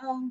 Hello.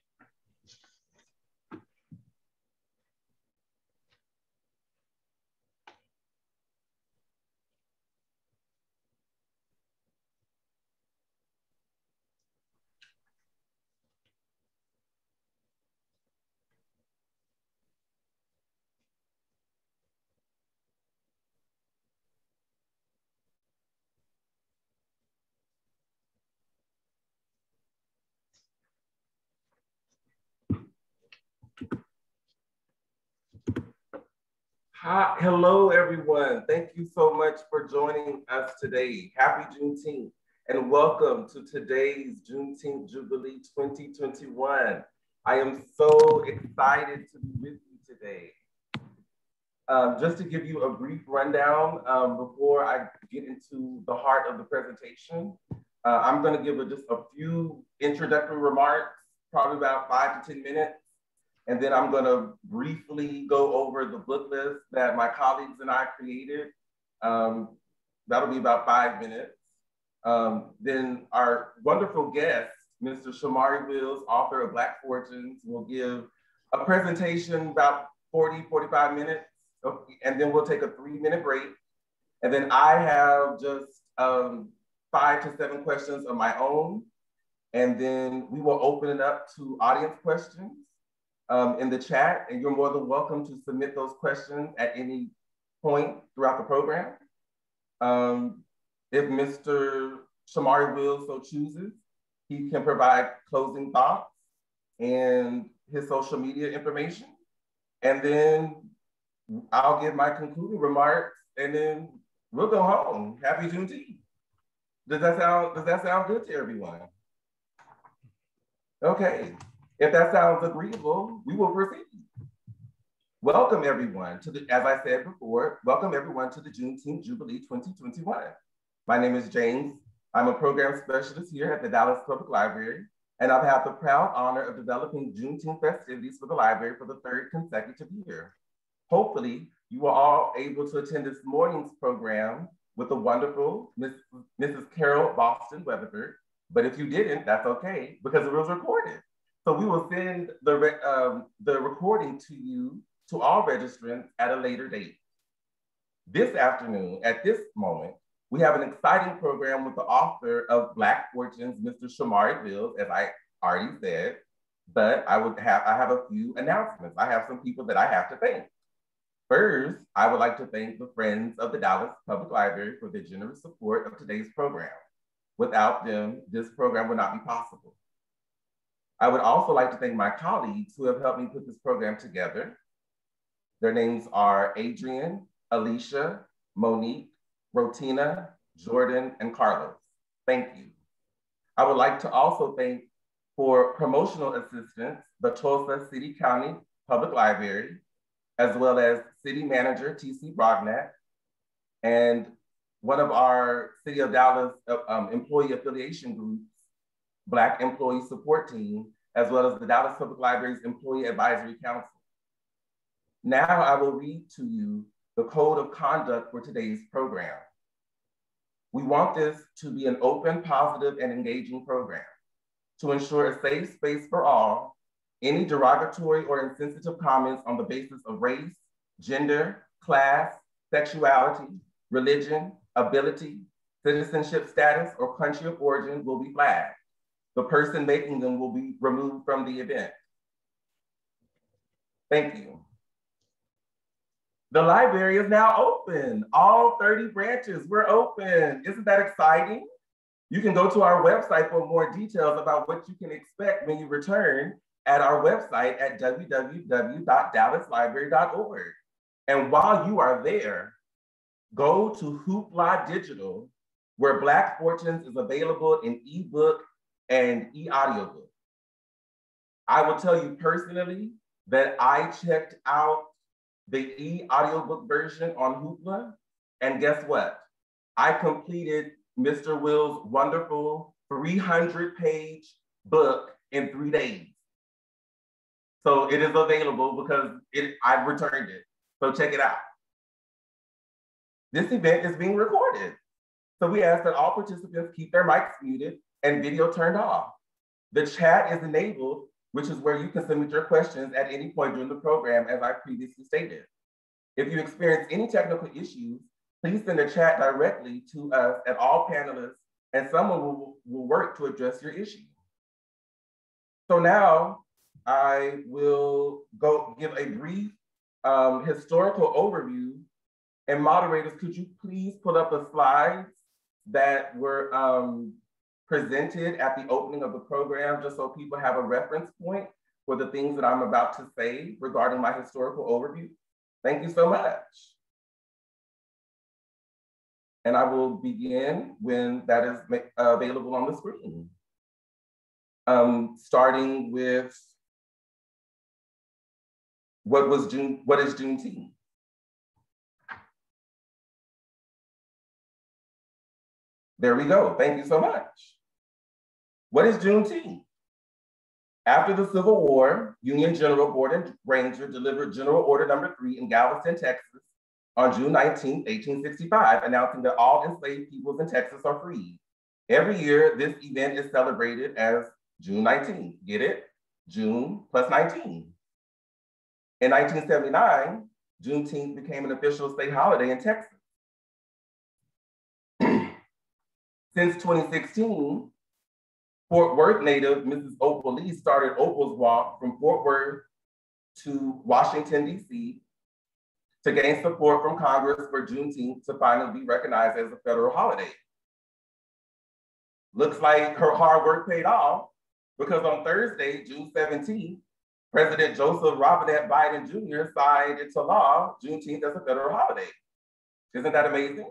Hi, hello everyone. Thank you so much for joining us today. Happy Juneteenth and welcome to today's Juneteenth Jubilee 2021. I am so excited to be with you today. Um, just to give you a brief rundown um, before I get into the heart of the presentation, uh, I'm gonna give a, just a few introductory remarks, probably about five to 10 minutes. And then I'm gonna briefly go over the book list that my colleagues and I created. Um, that'll be about five minutes. Um, then our wonderful guest, Mr. Shomari Wills, author of Black Fortunes, will give a presentation about 40, 45 minutes, and then we'll take a three minute break. And then I have just um, five to seven questions of my own. And then we will open it up to audience questions um, in the chat, and you're more than welcome to submit those questions at any point throughout the program. Um, if Mr. Shomari Will so chooses, he can provide closing thoughts and his social media information. And then I'll give my concluding remarks and then we'll go home. Happy Juneteenth. Does that sound, does that sound good to everyone? Okay. If that sounds agreeable, we will proceed. Welcome everyone to the, as I said before, welcome everyone to the Juneteenth Jubilee 2021. My name is James. I'm a program specialist here at the Dallas Public Library, and I've had the proud honor of developing Juneteenth festivities for the library for the third consecutive year. Hopefully, you are all able to attend this morning's program with the wonderful Ms. Mrs. Carol Boston Weatherford, but if you didn't, that's okay, because it was recorded. So we will send the, um, the recording to you, to all registrants at a later date. This afternoon, at this moment, we have an exciting program with the author of Black Fortunes, Mr. Shomari Fields, as I already said, but I would have, I have a few announcements. I have some people that I have to thank. First, I would like to thank the Friends of the Dallas Public Library for their generous support of today's program. Without them, this program would not be possible. I would also like to thank my colleagues who have helped me put this program together. Their names are Adrian, Alicia, Monique, Rotina, Jordan, and Carlos. Thank you. I would like to also thank for promotional assistance, the Tulsa City County Public Library, as well as City Manager TC Broadnax, and one of our City of Dallas uh, um, employee affiliation groups, Black Employee Support Team, as well as the Dallas Public Library's Employee Advisory Council. Now I will read to you the code of conduct for today's program. We want this to be an open, positive, and engaging program. To ensure a safe space for all, any derogatory or insensitive comments on the basis of race, gender, class, sexuality, religion, ability, citizenship status, or country of origin will be flagged. The person making them will be removed from the event. Thank you. The library is now open. All 30 branches, we're open. Isn't that exciting? You can go to our website for more details about what you can expect when you return at our website at www.dallaslibrary.org. And while you are there, go to Hoopla Digital, where Black Fortunes is available in ebook and e-audiobook. I will tell you personally that I checked out the e-audiobook version on Hoopla, and guess what? I completed Mr. Will's wonderful 300 page book in three days. So it is available because it, I've returned it. So check it out. This event is being recorded. So we ask that all participants keep their mics muted and video turned off. The chat is enabled, which is where you can submit your questions at any point during the program, as I previously stated. If you experience any technical issues, please send a chat directly to us at all panelists and someone will, will work to address your issue. So now I will go give a brief um, historical overview and moderators, could you please put up the slides that were um, presented at the opening of the program, just so people have a reference point for the things that I'm about to say regarding my historical overview. Thank you so much. And I will begin when that is available on the screen. Um, starting with what was June, what is Juneteenth? There we go. Thank you so much. What is Juneteenth? After the Civil War, Union General Gordon Granger delivered General Order Number Three in Galveston, Texas on June 19, 1865, announcing that all enslaved peoples in Texas are free. Every year, this event is celebrated as June 19. Get it? June plus 19. In 1979, Juneteenth became an official state holiday in Texas. Since 2016, Fort Worth native Mrs. Opal Lee started Opal's Walk from Fort Worth to Washington, D.C. to gain support from Congress for Juneteenth to finally be recognized as a federal holiday. Looks like her hard work paid off because on Thursday, June 17th, President Joseph Robinette Biden Jr. signed into law Juneteenth as a federal holiday. Isn't that amazing?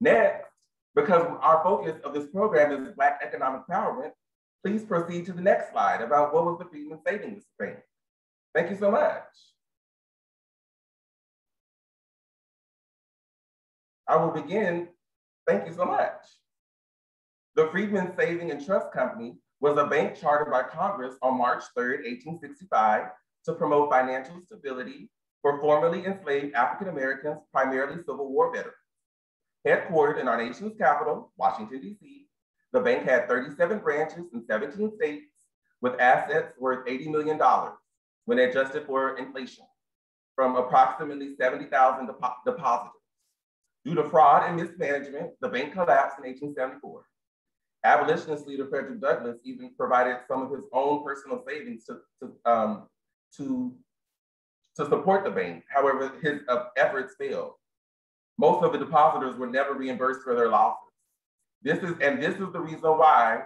Next, because our focus of this program is Black economic empowerment, please proceed to the next slide about what was the Freedmen's Savings Bank. Thank you so much. I will begin, thank you so much. The Freedmen's Saving and Trust Company was a bank chartered by Congress on March 3rd, 1865 to promote financial stability for formerly enslaved African Americans, primarily Civil War veterans. Headquartered in our nation's capital, Washington, D.C., the bank had 37 branches in 17 states with assets worth $80 million when adjusted for inflation from approximately 70,000 depositors. Due to fraud and mismanagement, the bank collapsed in 1874. Abolitionist leader Frederick Douglass even provided some of his own personal savings to, to, um, to, to support the bank. However, his uh, efforts failed. Most of the depositors were never reimbursed for their losses. This is, and this is the reason why,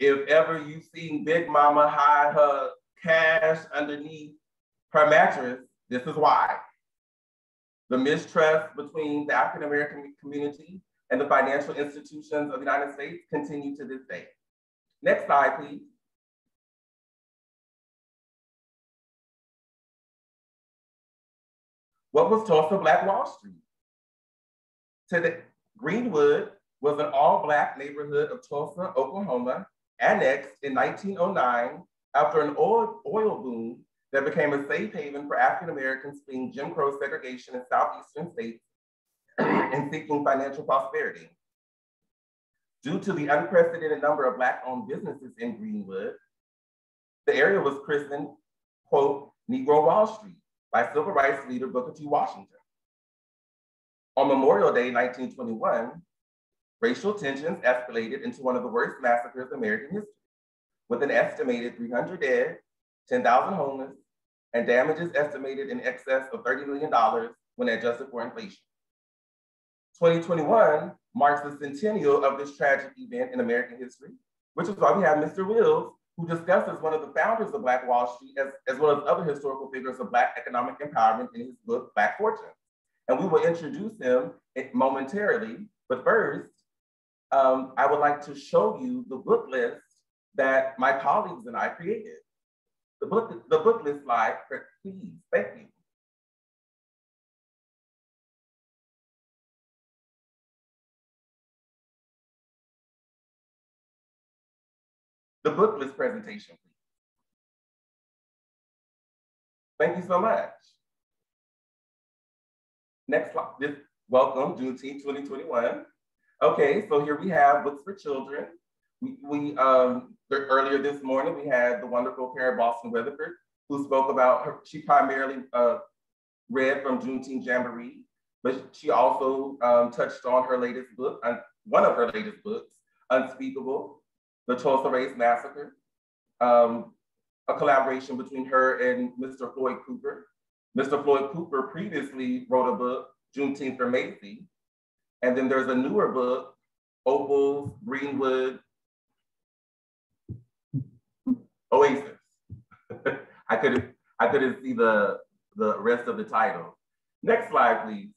if ever you've seen Big Mama hide her cash underneath her mattress, this is why. The mistrust between the African American community and the financial institutions of the United States continue to this day. Next slide, please. What was Tulsa Black Wall Street? Today, Greenwood was an all-Black neighborhood of Tulsa, Oklahoma, annexed in 1909 after an oil, oil boom that became a safe haven for African Americans fleeing Jim Crow segregation in southeastern states and seeking financial prosperity. Due to the unprecedented number of Black-owned businesses in Greenwood, the area was christened, quote, Negro Wall Street by civil rights leader Booker T. Washington. On Memorial Day 1921, racial tensions escalated into one of the worst massacres in American history, with an estimated 300 dead, 10,000 homeless, and damages estimated in excess of $30 million when adjusted for inflation. 2021 marks the centennial of this tragic event in American history, which is why we have Mr. Wills, who discusses one of the founders of Black Wall Street, as, as well as other historical figures of Black economic empowerment in his book, Black Fortune. And we will introduce him momentarily, but first, um, I would like to show you the book list that my colleagues and I created. The book, the book list slide, please, thank you. The book list presentation, please. Thank you so much. Next slide, this, welcome, Juneteenth 2021. Okay, so here we have Books for Children. We, we um, earlier this morning, we had the wonderful Karen Boston Weatherford, who spoke about her, she primarily uh, read from Juneteenth Jamboree, but she also um, touched on her latest book, one of her latest books, Unspeakable, The Tulsa Race Massacre, um, a collaboration between her and Mr. Floyd Cooper. Mr. Floyd Cooper previously wrote a book, Juneteenth for Macy, and then there's a newer book, Opals, Greenwood, Oasis. I couldn't I couldn't see the the rest of the title. Next slide, please.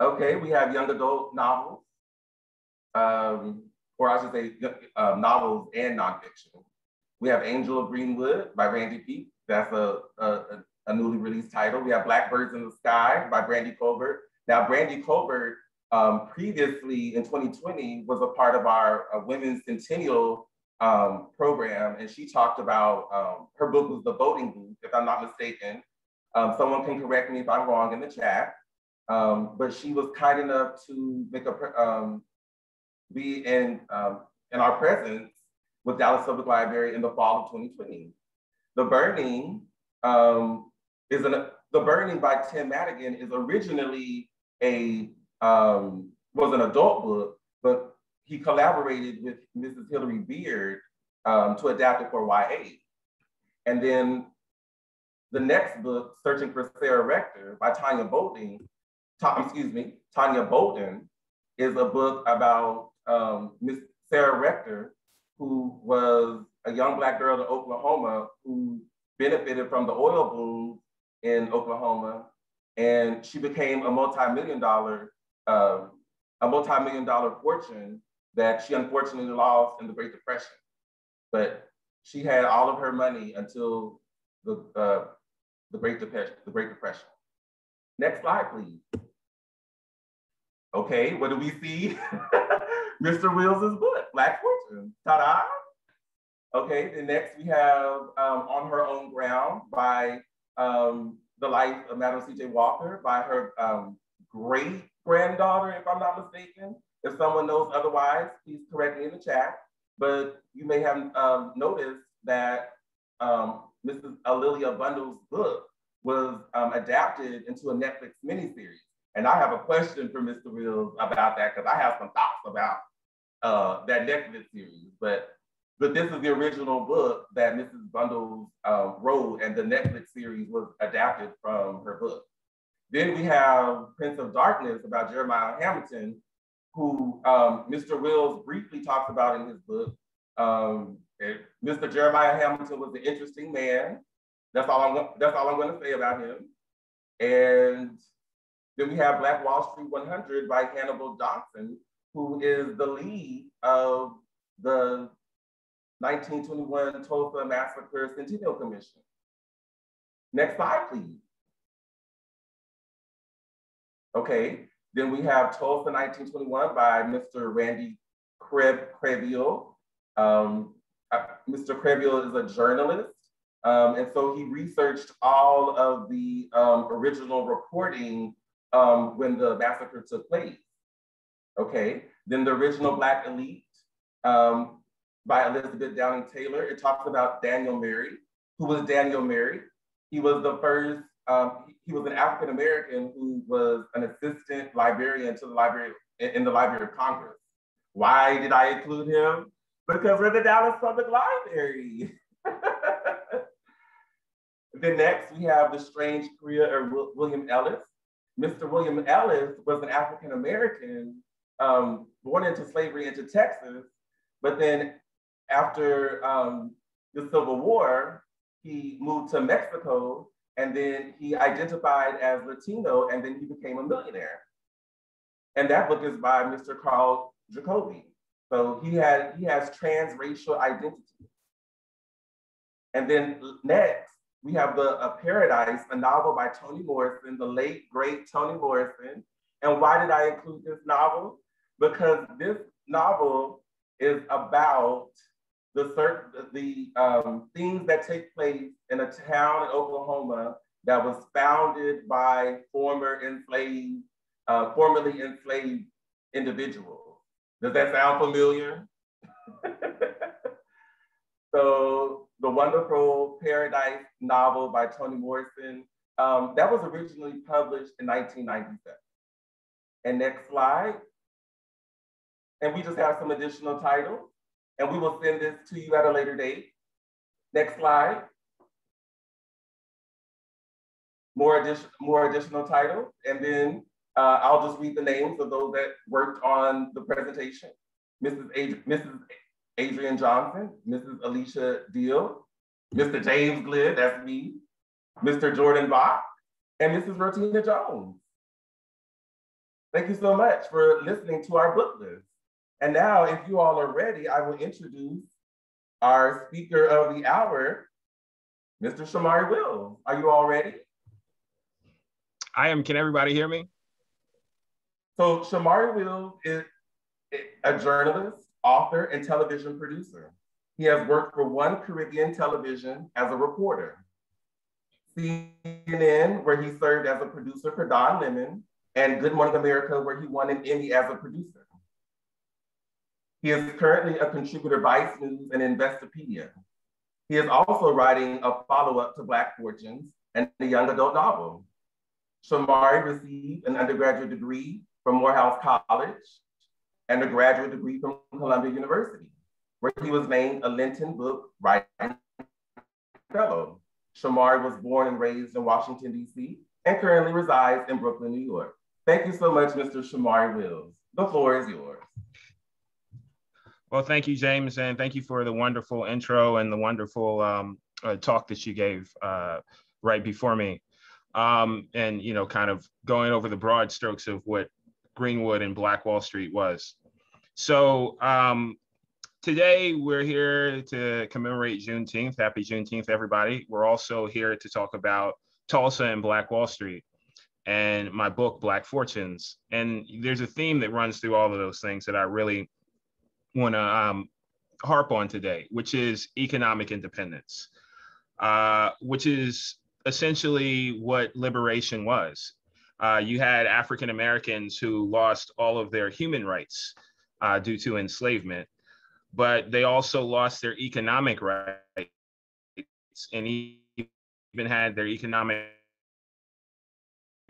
Okay, we have young adult novels, um, or I should say uh, novels and nonfiction. We have Angel of Greenwood by Randy Peake. That's a, a, a newly released title. We have Blackbirds in the Sky by Brandy Colbert. Now, Brandy Colbert um, previously in 2020 was a part of our uh, Women's Centennial um, program, and she talked about um, her book was The Voting Booth, if I'm not mistaken. Um, someone can correct me if I'm wrong in the chat. Um, but she was kind enough to make a um, be in in our presence with Dallas Public Library in the fall of 2020. The Burning is an The Burning by Tim Madigan is originally a was an adult book, but he collaborated with Mrs. Hilary Beard um, to adapt it for YA. And then the next book, Searching for Sarah Rector by Tonya Bolden, excuse me, Tonya Bolden, is a book about um, Miss Sarah Rector, who was a young Black girl in Oklahoma who benefited from the oil boom in Oklahoma. And she became a multi-million dollar, uh, a multi-million dollar fortune that she unfortunately lost in the Great Depression. But she had all of her money until the, uh, the, Great, Depression, the Great Depression. Next slide, please. Okay, what do we see? Mr. Wills' book, Black Fortune, ta-da. Okay, then next we have um, On Her Own Ground by um, The Life of Madam C.J. Walker by her um, great granddaughter, if I'm not mistaken. If someone knows otherwise, please correct me in the chat. But you may have um, noticed that um, Mrs. A'Lelia Bundle's book was um, adapted into a Netflix miniseries. And I have a question for Mr. Wills about that because I have some thoughts about uh, that Netflix series. But but this is the original book that Mrs. Bundles um, wrote, and the Netflix series was adapted from her book. Then we have Prince of Darkness about Jeremiah Hamilton, who um, Mr. Wills briefly talks about in his book. Um, Mr. Jeremiah Hamilton was an interesting man. That's all I'm. That's all I'm going to say about him. And then we have Black Wall Street 100 by Hannibal Johnson, who is the lead of the 1921 Tulsa Massacre Centennial Commission. Next slide, please. Okay, then we have Tulsa 1921 by Mr. Randy Kreb Krehbiel. Um, uh, Mr. Krehbiel is a journalist, um, and so he researched all of the um, original reporting um, when the massacre took place. Okay, then the original Black Elite um, by Elizabeth Dowling Taylor. It talks about Daniel Murray. Who was Daniel Murray? He was the first um, he was an African American who was an assistant librarian to the library in the Library of Congress. Why did I include him? Because we're the Dallas Public Library. then next we have the strange career of William Ellis. Mr. William Ellis was an African American um, born into slavery into Texas, but then after um, the Civil War, he moved to Mexico and then he identified as Latino, and then he became a millionaire. And that book is by Mr. Karl Jacoby. So he had he has transracial identity. And then next, we have the a Paradise, a novel by Toni Morrison, the late great Toni Morrison. And why did I include this novel? Because this novel is about the certain the um, things that take place in a town in Oklahoma that was founded by former enslaved, uh, formerly enslaved individuals. Does that sound familiar? so the wonderful Paradise novel by Toni Morrison, um, that was originally published in 1997. And next slide. And we just have some additional titles and we will send this to you at a later date. Next slide. More, more additional titles, and then uh, I'll just read the names of those that worked on the presentation. Mrs. Adri Mrs. Adrienne Johnson, Mrs. Alicia Deal, Mr. James Glid, that's me, Mr. Jordan Bach, and Mrs. Rotina Jones. Thank you so much for listening to our book list. And now, if you all are ready, I will introduce our speaker of the hour, Mr. Shomari Wills. Are you all ready? I am. Can everybody hear me? So Shomari Wills is a journalist, author, and television producer. He has worked for One Caribbean Television as a reporter, CNN, where he served as a producer for Don Lemon, and Good Morning America, where he won an Emmy as a producer. He is currently a contributor Vice News and Investopedia. He is also writing a follow-up to Black Fortunes and a young adult novel. Shomari received an undergraduate degree from Morehouse College and a graduate degree from Columbia University, where he was named a Linton Book Writing Fellow. Shomari was born and raised in Washington, D.C., and currently resides in Brooklyn, New York. Thank you so much, Mr. Shomari Wills. The floor is yours. Well, thank you, James, and thank you for the wonderful intro and the wonderful um, uh, talk that you gave uh, right before me. Um, and, you know, kind of going over the broad strokes of what Greenwood and Black Wall Street was. So um, today we're here to commemorate Juneteenth. Happy Juneteenth, everybody. We're also here to talk about Tulsa and Black Wall Street and my book, Black Fortunes. And there's a theme that runs through all of those things that I really want to um, harp on today, which is economic independence, uh, which is essentially what liberation was. Uh, you had African Americans who lost all of their human rights uh, due to enslavement, but they also lost their economic rights and even had their economic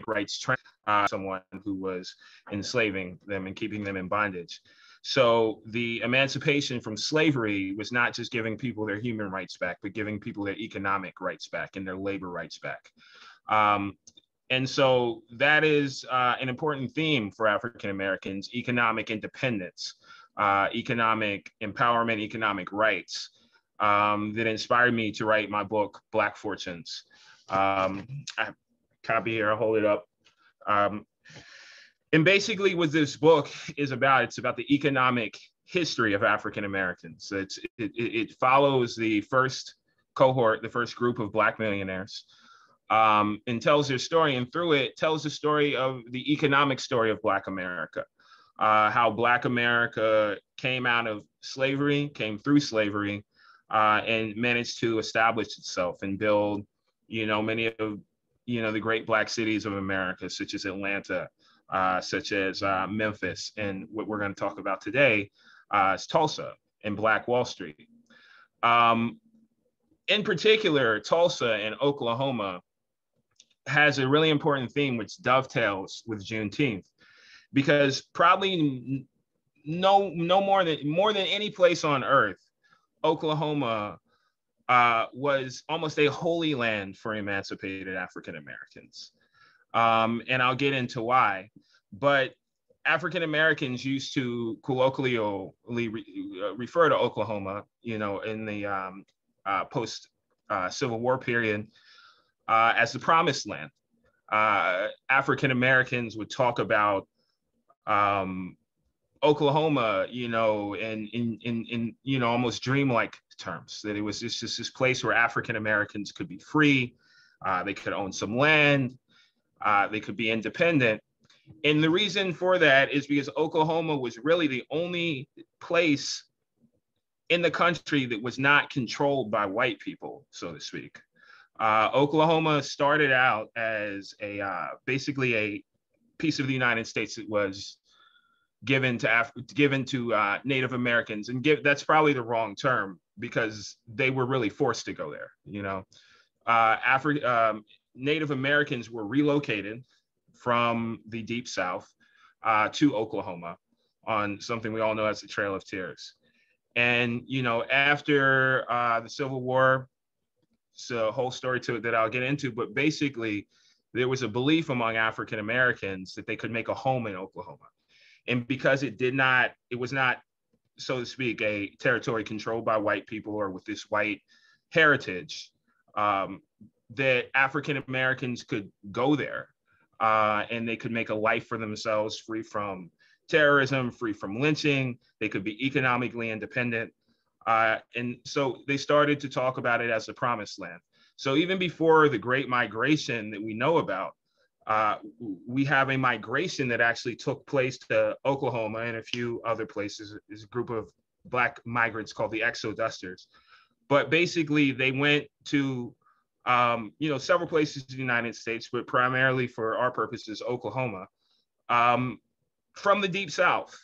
rights uh, someone who was enslaving them and keeping them in bondage. So the emancipation from slavery was not just giving people their human rights back, but giving people their economic rights back and their labor rights back. Um, and so that is uh, an important theme for African Americans economic independence, uh, economic empowerment, economic rights um, that inspired me to write my book, Black Fortunes. Um, I copy here, I'll hold it up. Um, and basically what this book is about it's about the economic history of african americans it's, it, it follows the first cohort the first group of black millionaires um, and tells their story. And through it tells the story of the economic story of black america uh, how black america came out of slavery came through slavery uh, and managed to establish itself and build you know many of you know the great black cities of america such as atlanta uh, such as uh, Memphis, and what we're going to talk about today uh, is Tulsa and Black Wall Street. Um, in particular, Tulsa and Oklahoma has a really important theme which dovetails with Juneteenth, because probably no no more than more than any place on earth, Oklahoma uh, was almost a holy land for emancipated African Americans um, and I'll get into why. But African Americans used to colloquially re- uh, refer to Oklahoma, you know, in the um, uh, post uh, Civil War period uh, as the Promised Land. Uh, African Americans would talk about um, Oklahoma, you know, in, in in in you know almost dreamlike terms. That it was just, just this place where African Americans could be free, uh, they could own some land, uh, they could be independent. And the reason for that is because Oklahoma was really the only place in the country that was not controlled by white people, so to speak. Uh, Oklahoma started out as a uh, basically a piece of the United States that was given to Af- given to uh, Native Americans, and give that's probably the wrong term because they were really forced to go there. You know, uh, Afri- um, Native Americans were relocated from the Deep South uh, to Oklahoma on something we all know as the Trail of Tears. And, you know, after uh, the Civil War, it's a whole story to it that I'll get into, but basically, there was a belief among African Americans that they could make a home in Oklahoma. And because it did not, it was not, so to speak, a territory controlled by white people or with this white heritage, um, that African Americans could go there uh, and they could make a life for themselves free from terrorism, free from lynching. They could be economically independent. Uh, and so they started to talk about it as the promised land. So even before the Great Migration that we know about, uh, we have a migration that actually took place to Oklahoma and a few other places. Is a group of Black migrants called the Exodusters. But basically, they went to um, you know, several places in the United States, but primarily for our purposes, Oklahoma, um, from the deep south,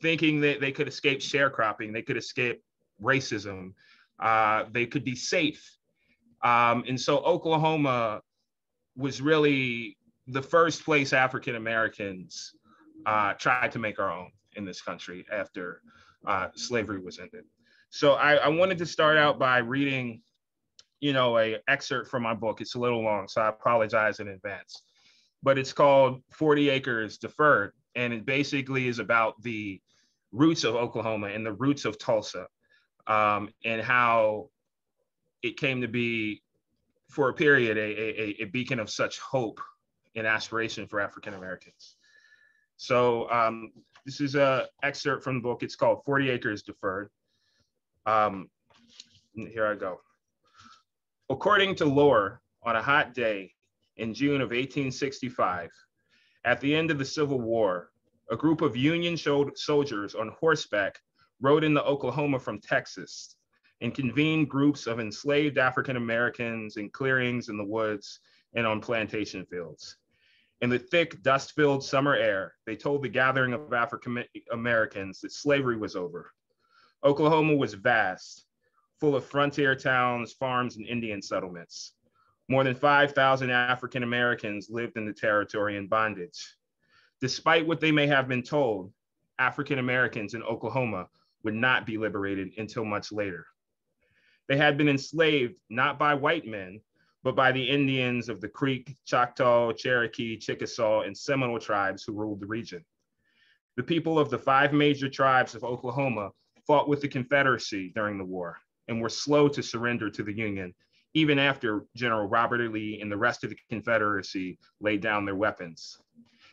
thinking that they could escape sharecropping, they could escape racism, uh, they could be safe. Um, and so Oklahoma was really the first place African Americans uh, tried to make our own in this country after uh, slavery was ended. So I, I wanted to start out by reading you know, a excerpt from my book. It's a little long, so I apologize in advance. But it's called 40 Acres Deferred. And it basically is about the roots of Oklahoma and the roots of Tulsa um, and how it came to be, for a period, a, a, a beacon of such hope and aspiration for African Americans. So um, this is a excerpt from the book. It's called 40 Acres Deferred. Um, here I go. According to lore, on a hot day in June of 1865, at the end of the Civil War, a group of Union soldiers on horseback rode into Oklahoma from Texas and convened groups of enslaved African Americans in clearings in the woods and on plantation fields. In the thick, dust filled summer air, they told the gathering of African Americans that slavery was over. Oklahoma was vast, full of frontier towns, farms, and Indian settlements. More than 5,000 African Americans lived in the territory in bondage. Despite what they may have been told, African Americans in Oklahoma would not be liberated until much later. They had been enslaved not by white men, but by the Indians of the Creek, Choctaw, Cherokee, Chickasaw, and Seminole tribes who ruled the region. The people of the five major tribes of Oklahoma fought with the Confederacy during the war and were slow to surrender to the Union, even after General Robert E. Lee and the rest of the Confederacy laid down their weapons.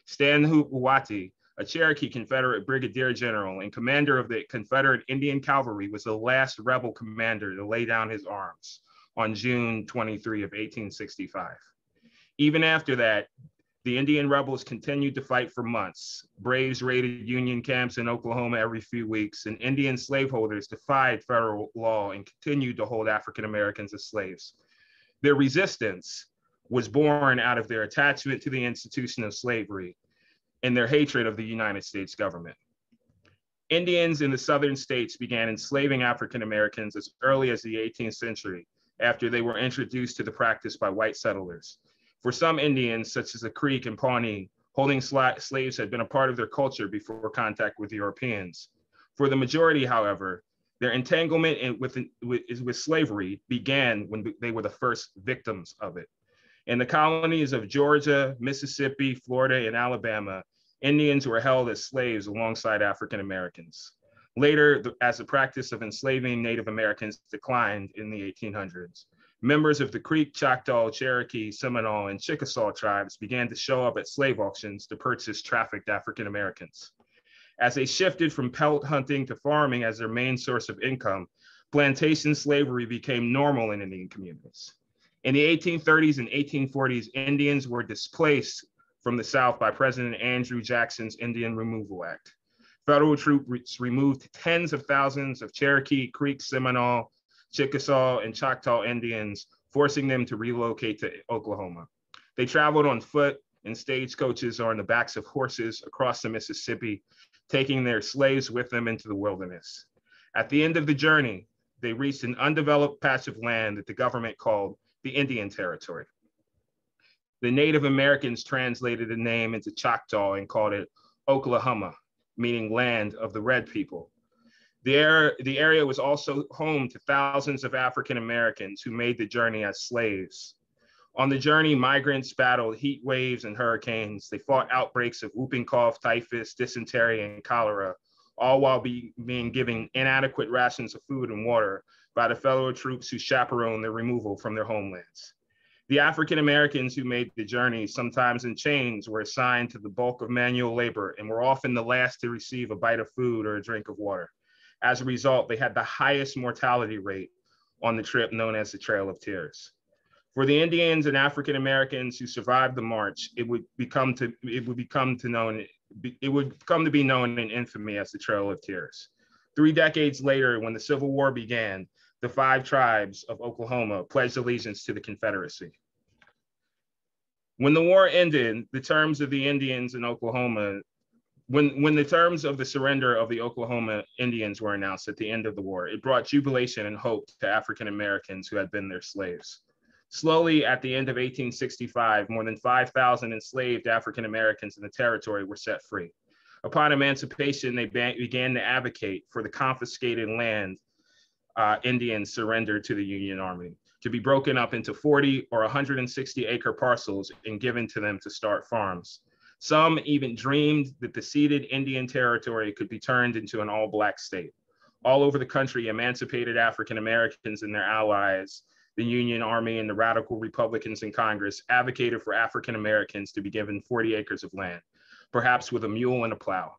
Stand Watie, a Cherokee Confederate brigadier general and commander of the Confederate Indian Cavalry, was the last rebel commander to lay down his arms on June 23 of 1865. Even after that, the Indian rebels continued to fight for months. Braves raided Union camps in Oklahoma every few weeks, and Indian slaveholders defied federal law and continued to hold African Americans as slaves. Their resistance was born out of their attachment to the institution of slavery and their hatred of the United States government. Indians in the southern states began enslaving African Americans as early as the 18th century after they were introduced to the practice by white settlers. For some Indians, such as the Creek and Pawnee, holding slaves had been a part of their culture before contact with Europeans. For the majority, however, their entanglement with, with, with slavery began when they were the first victims of it. In the colonies of Georgia, Mississippi, Florida, and Alabama, Indians were held as slaves alongside African Americans. Later, as the practice of enslaving Native Americans declined in the 1800s, members of the Creek, Choctaw, Cherokee, Seminole, and Chickasaw tribes began to show up at slave auctions to purchase trafficked African Americans. As they shifted from pelt hunting to farming as their main source of income, plantation slavery became normal in Indian communities. In the 1830s and 1840s, Indians were displaced from the South by President Andrew Jackson's Indian Removal Act. Federal troops removed tens of thousands of Cherokee, Creek, Seminole, Chickasaw, and Choctaw Indians, forcing them to relocate to Oklahoma. They traveled on foot in stagecoaches or on the backs of horses across the Mississippi, taking their slaves with them into the wilderness. At the end of the journey, they reached an undeveloped patch of land that the government called the Indian Territory. The Native Americans translated the name into Choctaw and called it Oklahoma, meaning land of the red people. The, the area was also home to thousands of African Americans who made the journey as slaves. On the journey, migrants battled heat waves and hurricanes. They fought outbreaks of whooping cough, typhus, dysentery, and cholera, all while be, being given inadequate rations of food and water by the federal troops who chaperoned their removal from their homelands. The African Americans who made the journey, sometimes in chains, were assigned to the bulk of manual labor and were often the last to receive a bite of food or a drink of water. As a result, they had the highest mortality rate on the trip known as the Trail of Tears. For the Indians and African Americans who survived the march, it would become to it would become to known it would come to be known in infamy as the Trail of Tears. Three decades later, when the Civil War began, the five tribes of Oklahoma pledged allegiance to the Confederacy. When the war ended, the terms of the Indians in Oklahoma when when the terms of the surrender of the Oklahoma Indians were announced at the end of the war, it brought jubilation and hope to African Americans who had been their slaves. Slowly, at the end of 1865, more than 5,000 enslaved African Americans in the territory were set free. Upon emancipation, they began to advocate for the confiscated land uh, Indians surrendered to the Union Army to be broken up into 40 or 160 acre parcels and given to them to start farms. Some even dreamed that the ceded Indian territory could be turned into an all Black state. All over the country, emancipated African Americans and their allies, the Union Army and the radical Republicans in Congress, advocated for African Americans to be given 40 acres of land, perhaps with a mule and a plow.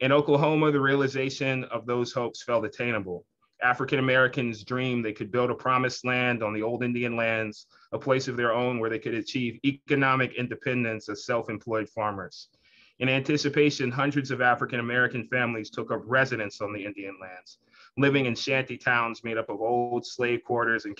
In Oklahoma, the realization of those hopes felt attainable. African Americans dreamed they could build a promised land on the old Indian lands, a place of their own where they could achieve economic independence as self employed farmers. In anticipation, hundreds of African American families took up residence on the Indian lands, living in shanty towns made up of old slave quarters and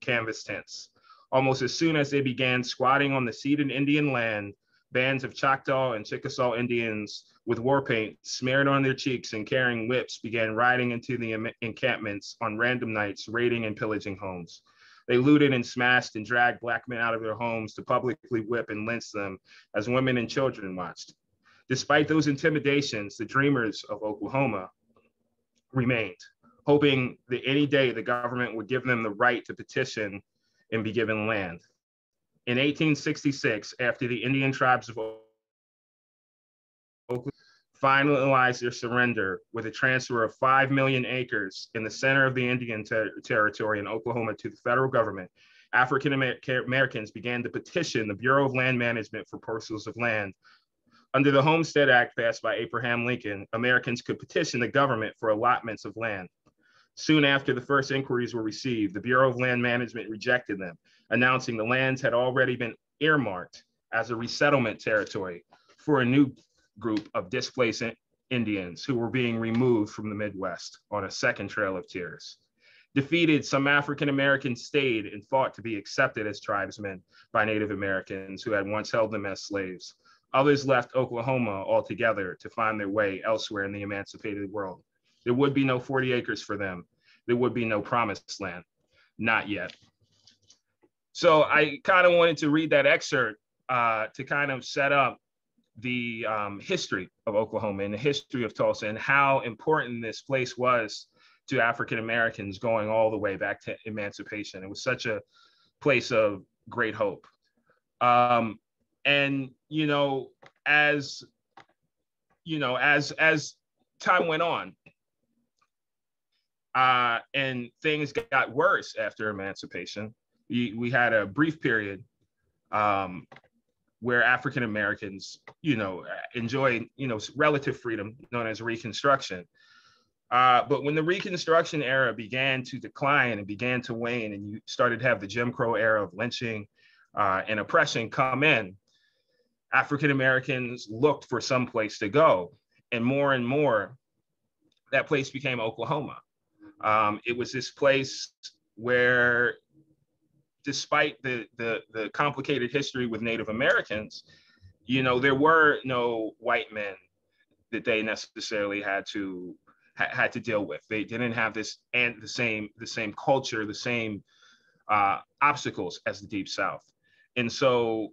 canvas tents. Almost as soon as they began squatting on the ceded Indian land, bands of Choctaw and Chickasaw Indians with war paint smeared on their cheeks and carrying whips began riding into the encampments on random nights, raiding and pillaging homes. They looted and smashed and dragged black men out of their homes to publicly whip and lynch them as women and children watched. Despite those intimidations, the dreamers of Oklahoma remained, hoping that any day the government would give them the right to petition and be given land. In 1866, after the Indian tribes of Oklahoma finalized their surrender with a transfer of 5 million acres in the center of the Indian ter Territory in Oklahoma to the federal government, African Americans began to petition the Bureau of Land Management for parcels of land. Under the Homestead Act passed by Abraham Lincoln, Americans could petition the government for allotments of land. Soon after the first inquiries were received, the Bureau of Land Management rejected them, announcing the lands had already been earmarked as a resettlement territory for a new group of displaced Indians who were being removed from the Midwest on a second Trail of Tears. Defeated, some African Americans stayed and fought to be accepted as tribesmen by Native Americans who had once held them as slaves. Others left Oklahoma altogether to find their way elsewhere in the emancipated world. There would be no 40 acres for them. There would be no promised land. Not yet. So I kind of wanted to read that excerpt uh, to kind of set up the um, history of Oklahoma and the history of Tulsa and how important this place was to African Americans going all the way back to emancipation. It was such a place of great hope. Um, and you know, as you know, as as time went on, uh, and things got worse after emancipation. We, we had a brief period um, where African Americans, you know, enjoy, you know, relative freedom known as Reconstruction. Uh, but when the Reconstruction era began to decline and began to wane, and you started to have the Jim Crow era of lynching uh, and oppression come in, African Americans looked for some place to go. And more and more, that place became Oklahoma. Um, it was this place where despite the, the, the complicated history with Native Americans, you know, there were no white men that they necessarily had to ha, had to deal with. They didn't have this and the same the same culture, the same uh, obstacles as the Deep South, and so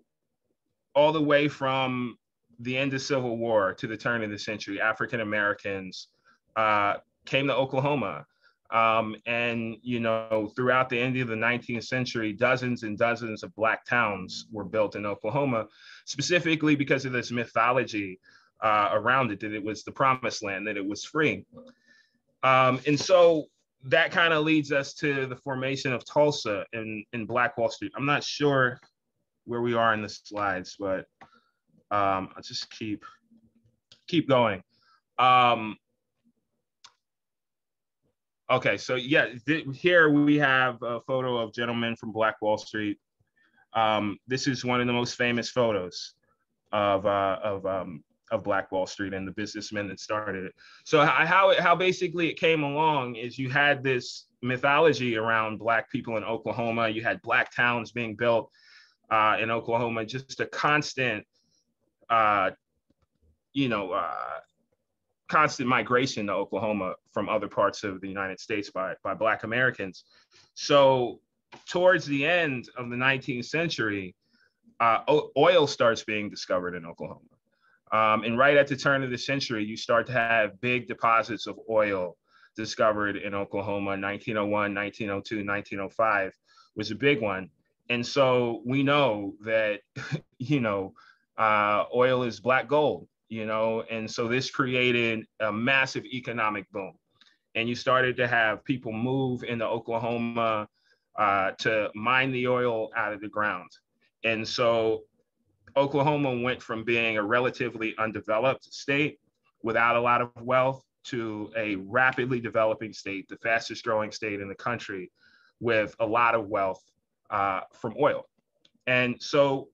all the way from the end of Civil War to the turn of the century, African Americans uh, came to Oklahoma um, and you know, throughout the end of the 19th century, dozens and dozens of black towns were built in Oklahoma, specifically because of this mythology uh, around it that it was the promised land, that it was free. Um, and so that kind of leads us to the formation of Tulsa in, in Black Wall Street. I'm not sure where we are in the slides, but um, I'll just keep keep going. Um, Okay, so yeah, th- here we have a photo of gentlemen from Black Wall Street. Um, this is one of the most famous photos of uh, of um, of Black Wall Street and the businessmen that started it. So how how basically it came along is you had this mythology around Black people in Oklahoma. You had Black towns being built uh, in Oklahoma, just a constant, uh, you know, uh, constant migration to Oklahoma from other parts of the United States by, by Black Americans. So, towards the end of the 19th century, uh, oil starts being discovered in Oklahoma. Um, and right at the turn of the century, you start to have big deposits of oil discovered in Oklahoma. 1901, 1902, 1905 was a big one. And so we know that, you know, uh, oil is black gold you know, and so this created a massive economic boom. And you started to have people move into Oklahoma uh, to mine the oil out of the ground. And so Oklahoma went from being a relatively undeveloped state without a lot of wealth to a rapidly developing state, the fastest growing state in the country with a lot of wealth uh, from oil. And so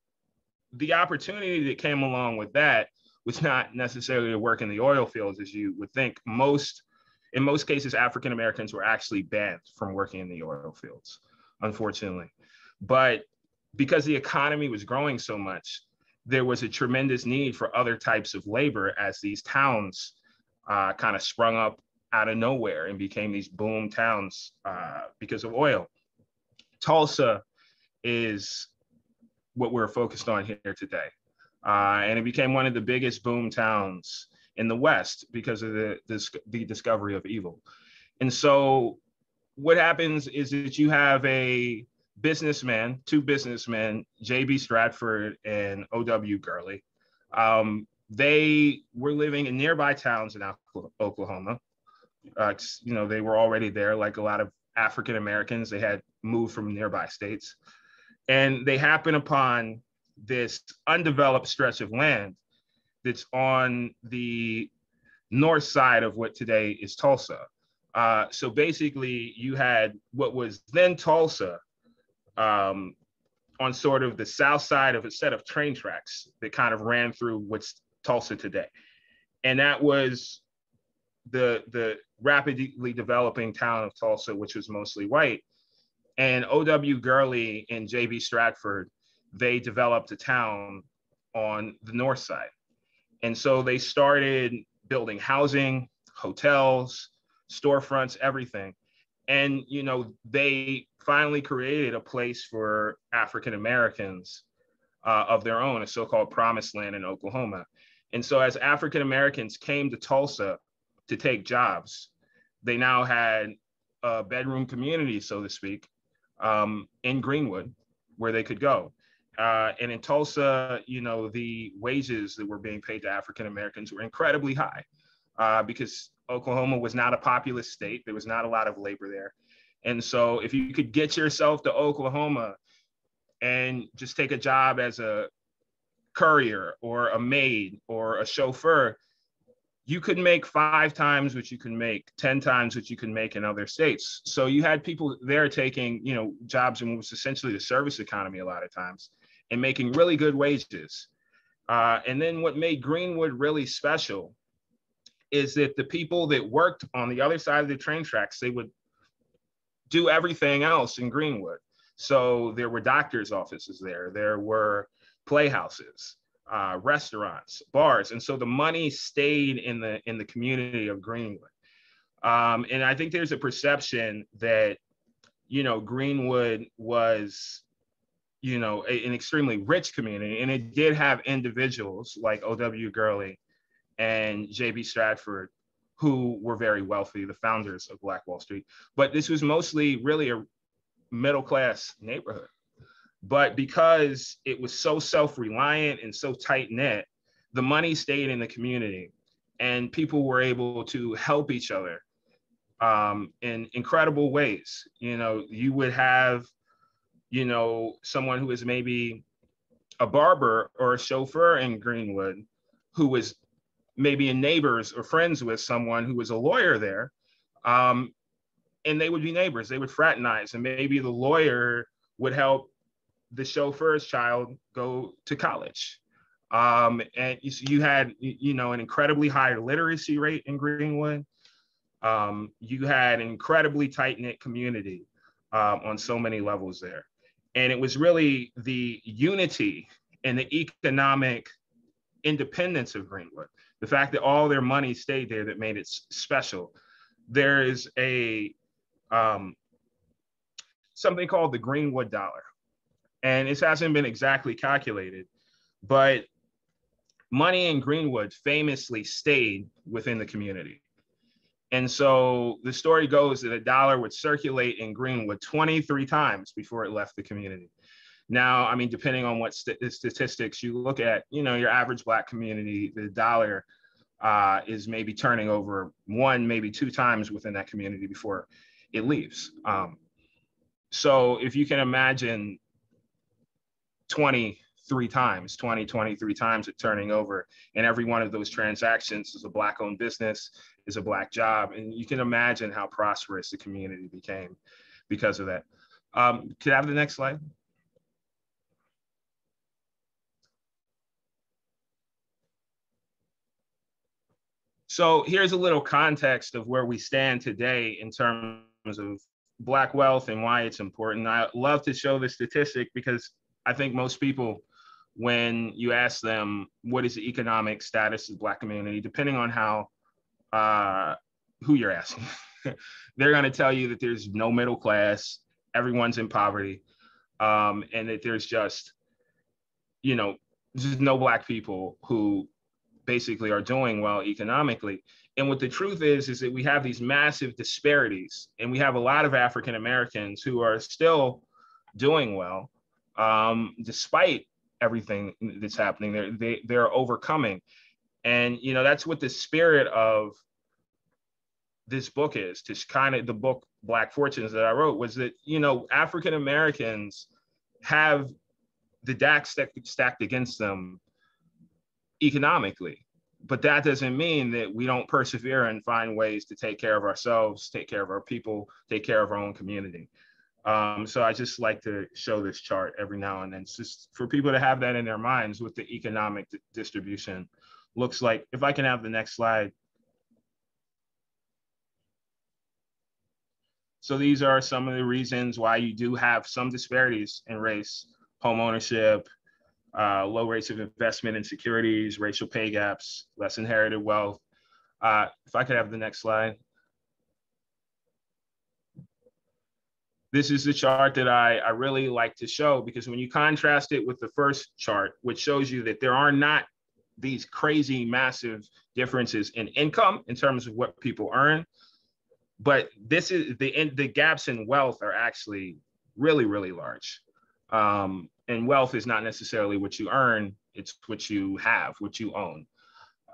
the opportunity that came along with that was not necessarily to work in the oil fields as you would think. Most, in most cases, African Americans were actually banned from working in the oil fields, unfortunately. But because the economy was growing so much, there was a tremendous need for other types of labor as these towns uh, kind of sprung up out of nowhere and became these boom towns uh, because of oil. Tulsa is what we're focused on here today. Uh, and it became one of the biggest boom towns in the West because of the, the, the discovery of evil. And so what happens is that you have a businessman, two businessmen, J.B. Stratford and O.W. Gurley. Um, they were living in nearby towns in Oklahoma. Uh, you know, they were already there, like a lot of African Americans. They had moved from nearby states. And they happen upon this undeveloped stretch of land that's on the north side of what today is Tulsa. Uh, so basically, you had what was then Tulsa um, on sort of the south side of a set of train tracks that kind of ran through what's Tulsa today. And that was the, the rapidly developing town of Tulsa, which was mostly white. And O.W. Gurley and J.B. Stratford, they developed a town on the north side. And so they started building housing, hotels, storefronts, everything. And, you know, they finally created a place for African Americans uh, of their own, a so called promised land in Oklahoma. And so as African Americans came to Tulsa to take jobs, they now had a bedroom community, so to speak, um, in Greenwood where they could go. Uh, and in Tulsa, you know, the wages that were being paid to African Americans were incredibly high uh, because Oklahoma was not a populous state. There was not a lot of labor there. And so if you could get yourself to Oklahoma and just take a job as a courier or a maid or a chauffeur, you could make five times what you can make, 10 times what you can make in other states. So you had people there taking, you know, jobs in what was essentially the service economy a lot of times and making really good wages. Uh, and then what made Greenwood really special is that the people that worked on the other side of the train tracks, they would do everything else in Greenwood. So there were doctors' offices there, there were playhouses, uh, restaurants, bars, and so the money stayed in the in the community of Greenwood. Um, and I think there's a perception that you know Greenwood was you know a, an extremely rich community, and it did have individuals like O.W. Gurley and J.B. Stratford who were very wealthy, the founders of Black Wall Street. But this was mostly really a middle class neighborhood. But because it was so self reliant and so tight knit, the money stayed in the community and people were able to help each other um, in incredible ways. You know, you would have, you know, someone who is maybe a barber or a chauffeur in Greenwood who was maybe in neighbors or friends with someone who was a lawyer there. Um, and they would be neighbors, they would fraternize, and maybe the lawyer would help the chauffeur's child go to college. Um, and you, you, had, you know, an incredibly high literacy rate in Greenwood. Um, you had an incredibly tight knit community um, on so many levels there. And it was really the unity and the economic independence of Greenwood the fact that all their money stayed there that made it special. There is a um, something called the Greenwood dollar, and it hasn't been exactly calculated, but money in Greenwood famously stayed within the community. And so the story goes that a dollar would circulate in Greenwood 23 times before it left the community. Now, I mean, depending on what st- statistics you look at, you know, your average Black community, the dollar uh, is maybe turning over one, maybe two times within that community before it leaves. Um, so if you can imagine 23 times, 20, 23 times it turning over, and every one of those transactions is a Black owned business, is a Black job. And you can imagine how prosperous the community became because of that. Um, could I have the next slide? So here's a little context of where we stand today in terms of Black wealth and why it's important. I love to show the statistic because I think most people, when you ask them what is the economic status of the Black community, depending on how uh, who you're asking, they're going to tell you that there's no middle class, everyone's in poverty, um, and that there's just, you know, just no black people who basically are doing well economically. And what the truth is, is that we have these massive disparities, and we have a lot of African Americans who are still doing well, um, despite everything that's happening. They're they, they're overcoming, and you know that's what the spirit of this book is. To kind of the book Black Fortunes that I wrote was that you know African Americans have the deck stacked against them economically but that doesn't mean that we don't persevere and find ways to take care of ourselves, take care of our people, take care of our own community. Um, so I just like to show this chart every now and then, it's just for people to have that in their minds what the economic distribution looks like. If I can have the next slide. So these are some of the reasons why you do have some disparities in race, home ownership, uh, low rates of investment in securities, racial pay gaps, less inherited wealth. Uh, if I could have the next slide. This is the chart that I, I really like to show because when you contrast it with the first chart, which shows you that there are not these crazy massive differences in income in terms of what people earn, but this is the the gaps in wealth are actually really really large. Um, and wealth is not necessarily what you earn it's what you have what you own.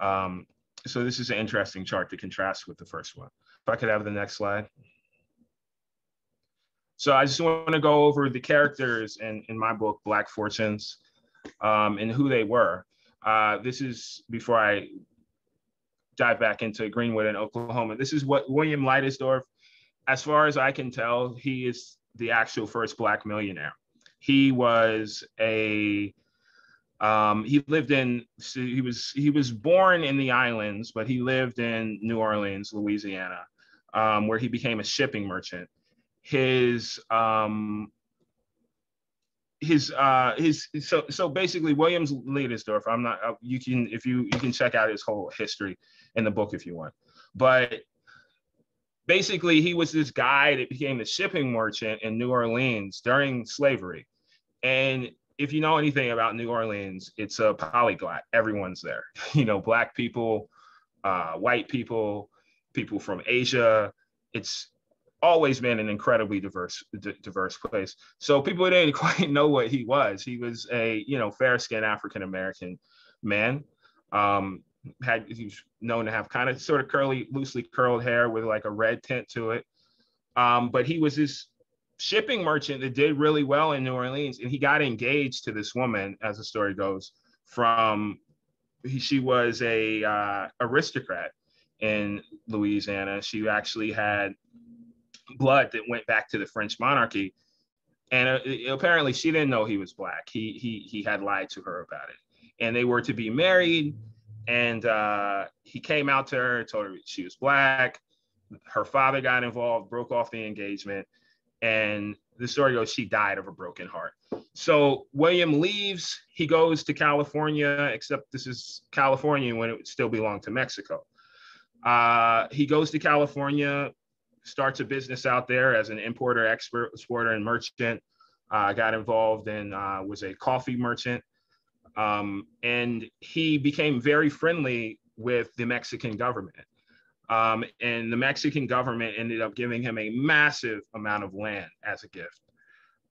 Um, so this is an interesting chart to contrast with the first one. If i could have the next slide so i just want to go over the characters in, in my book black fortunes um, and who they were. Uh, this is before i dive back into greenwood in oklahoma. This is what william leidesdorff as far as i can tell he is the actual first black millionaire. He was a um, he lived in he was he was born in the islands, but he lived in New Orleans, Louisiana, um, where he became a shipping merchant. His um, his uh his so so basically Williams Leidesdorff. I'm not uh, you can if you you can check out his whole history in the book if you want, but basically he was this guy that became the shipping merchant in New Orleans during slavery. And if you know anything about New Orleans, it's a polyglot. Everyone's there. You know, black people, uh, white people, people from Asia. It's always been an incredibly diverse diverse place. So people didn't quite know what he was. He was a you know fair skinned African American man. Um, had he's known to have kind of sort of curly, loosely curled hair with like a red tint to it. Um, but he was this shipping merchant that did really well in New Orleans, and he got engaged to this woman, as the story goes, from he, she was a uh, aristocrat in Louisiana. She actually had blood that went back to the French monarchy, and uh, apparently she didn't know he was black. He he he had lied to her about it, and they were to be married and uh, he came out to her, told her she was black. Her father got involved, broke off the engagement, and the story goes she died of a broken heart. So William leaves. He goes to California, except this is California when it still belonged to Mexico. Uh, he goes to California, starts a business out there as an importer, exporter, and merchant. Uh, got involved and uh, was a coffee merchant um, and he became very friendly with the Mexican government. Um, and the Mexican government ended up giving him a massive amount of land as a gift.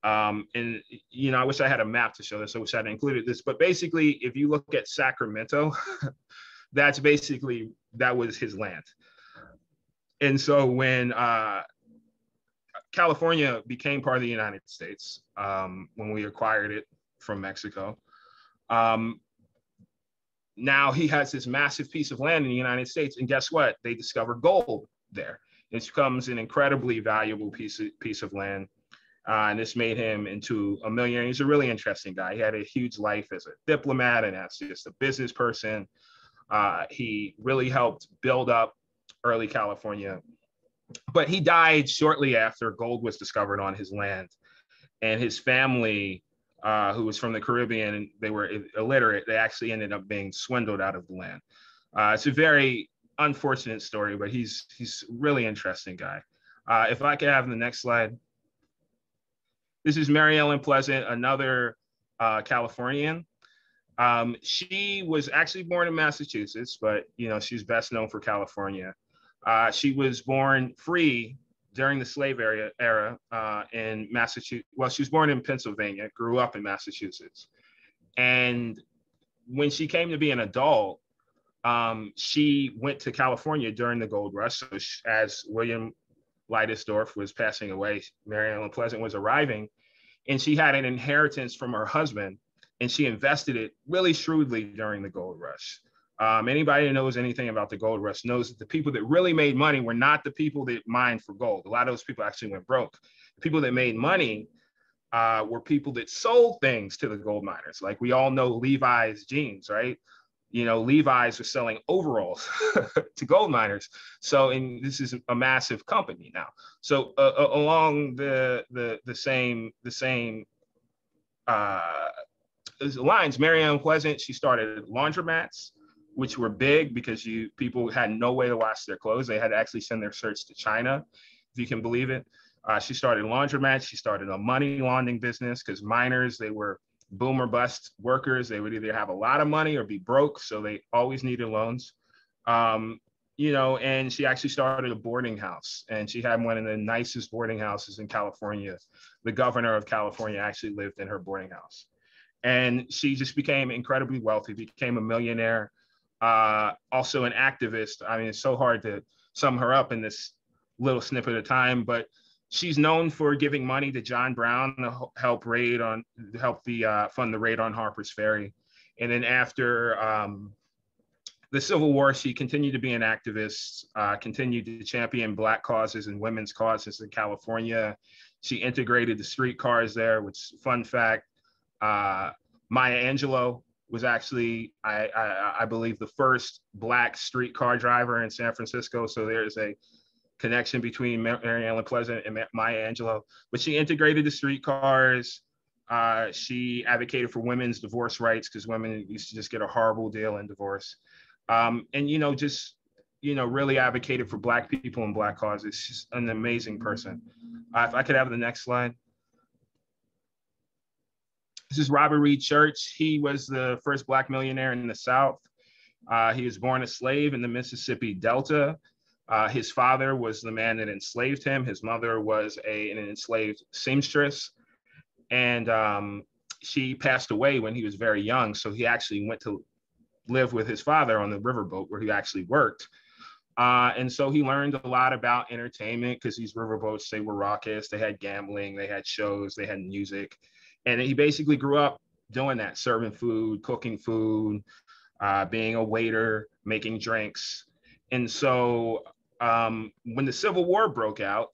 Um, and you know, I wish I had a map to show this. I wish I'd included this. But basically, if you look at Sacramento, that's basically that was his land. And so when uh, California became part of the United States, um, when we acquired it from Mexico, um, now he has this massive piece of land in the United States, and guess what? They discover gold there. It becomes an incredibly valuable piece of, piece of land. Uh, and this made him into a millionaire. He's a really interesting guy. He had a huge life as a diplomat and as just a business person. Uh, he really helped build up early California. But he died shortly after gold was discovered on his land. And his family uh, who was from the Caribbean they were illiterate, they actually ended up being swindled out of the land. Uh, it's a very unfortunate story, but he's he's really interesting guy. Uh, if I could have the next slide. this is Mary Ellen Pleasant, another uh, Californian. Um, she was actually born in Massachusetts, but you know she's best known for California. Uh, she was born free during the slave era, era uh, in Massachusetts. Well, she was born in Pennsylvania, grew up in Massachusetts, and when she came to be an adult, um, she went to California during the gold rush. So she, as William Leidesdorff was passing away, Mary Ellen Pleasant was arriving, and she had an inheritance from her husband, and she invested it really shrewdly during the gold rush. Um, anybody who knows anything about the gold rush knows that the people that really made money were not the people that mined for gold. A lot of those people actually went broke. The people that made money uh, were people that sold things to the gold miners. Like we all know Levi's jeans, right? You know, Levi's was selling overalls to gold miners. So, and this is a massive company now. So, uh, uh, along the the the same the same uh, lines, Mary Ellen Pleasant, she started laundromats which were big because you people had no way to wash their clothes. They had to actually send their shirts to China, if you can believe it. Uh, she started laundromats. She started a money laundering business because miners they were boom or bust workers. They would either have a lot of money or be broke, so they always needed loans. Um, you know, and she actually started a boarding house, and she had one of the nicest boarding houses in California. The governor of California actually lived in her boarding house, and she just became incredibly wealthy, became a millionaire uh, also an activist. I mean, it's so hard to sum her up in this little snippet of time, but she's known for giving money to John Brown to help raid on help the uh, fund the raid on Harper's Ferry, and then after um, the Civil War, she continued to be an activist, uh, continued to champion Black causes and women's causes in California. She integrated the streetcars there, which, fun fact, uh, Maya Angelou was actually, I, I, I believe, the first black streetcar driver in San Francisco. So there's a connection between Mary Ellen Pleasant and Maya Angelou. But she integrated the streetcars. Uh, she advocated for women's divorce rights because women used to just get a horrible deal in divorce. Um, and you know, just you know, really advocated for Black people and Black causes. She's an amazing person. Uh, if I could have the next slide. This is Robert Reed Church. He was the first Black millionaire in the South. Uh, he was born a slave in the Mississippi Delta. Uh, his father was the man that enslaved him. His mother was a, an enslaved seamstress. And um, she passed away when he was very young. So he actually went to live with his father on the riverboat where he actually worked. Uh, and so he learned a lot about entertainment because these riverboats, they were raucous, they had gambling, they had shows, they had music and he basically grew up doing that, serving food, cooking food, uh, being a waiter, making drinks. And so um, when the Civil War broke out,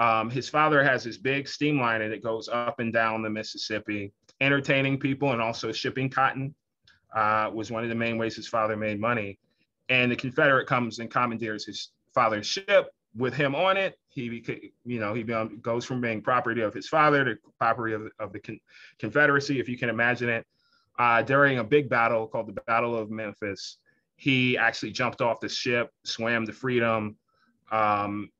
um, his father has this big steamliner that goes up and down the Mississippi, entertaining people and also shipping cotton uh, was one of the main ways his father made money. And the Confederate comes and commandeers his father's ship with him on it, he you know he goes from being property of his father to property of, of the con- Confederacy, if you can imagine it. Uh, during a big battle called the Battle of Memphis, he actually jumped off the ship, swam to freedom, um,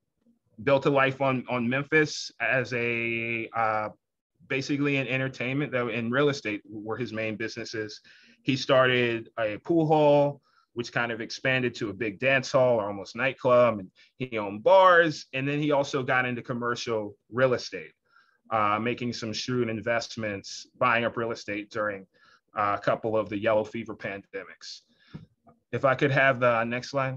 built a life on on Memphis as a uh, basically in entertainment, though in real estate were his main businesses. He started a pool hall which kind of expanded to a big dance hall or almost nightclub. And he owned bars. And then he also got into commercial real estate, uh, making some shrewd investments, buying up real estate during uh, a couple of the yellow fever pandemics. If I could have the next slide.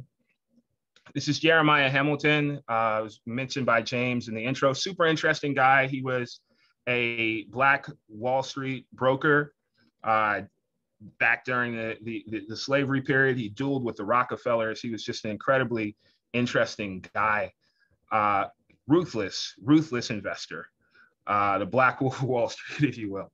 This is Jeremiah Hamilton, uh, was mentioned by James in the intro. Super interesting guy. He was a Black Wall Street broker, uh, back during the, the, the, slavery period. He dueled with the Rockefellers. He was just an incredibly interesting guy. Uh, ruthless, ruthless investor, uh, the Black Wolf of Wall Street, if you will.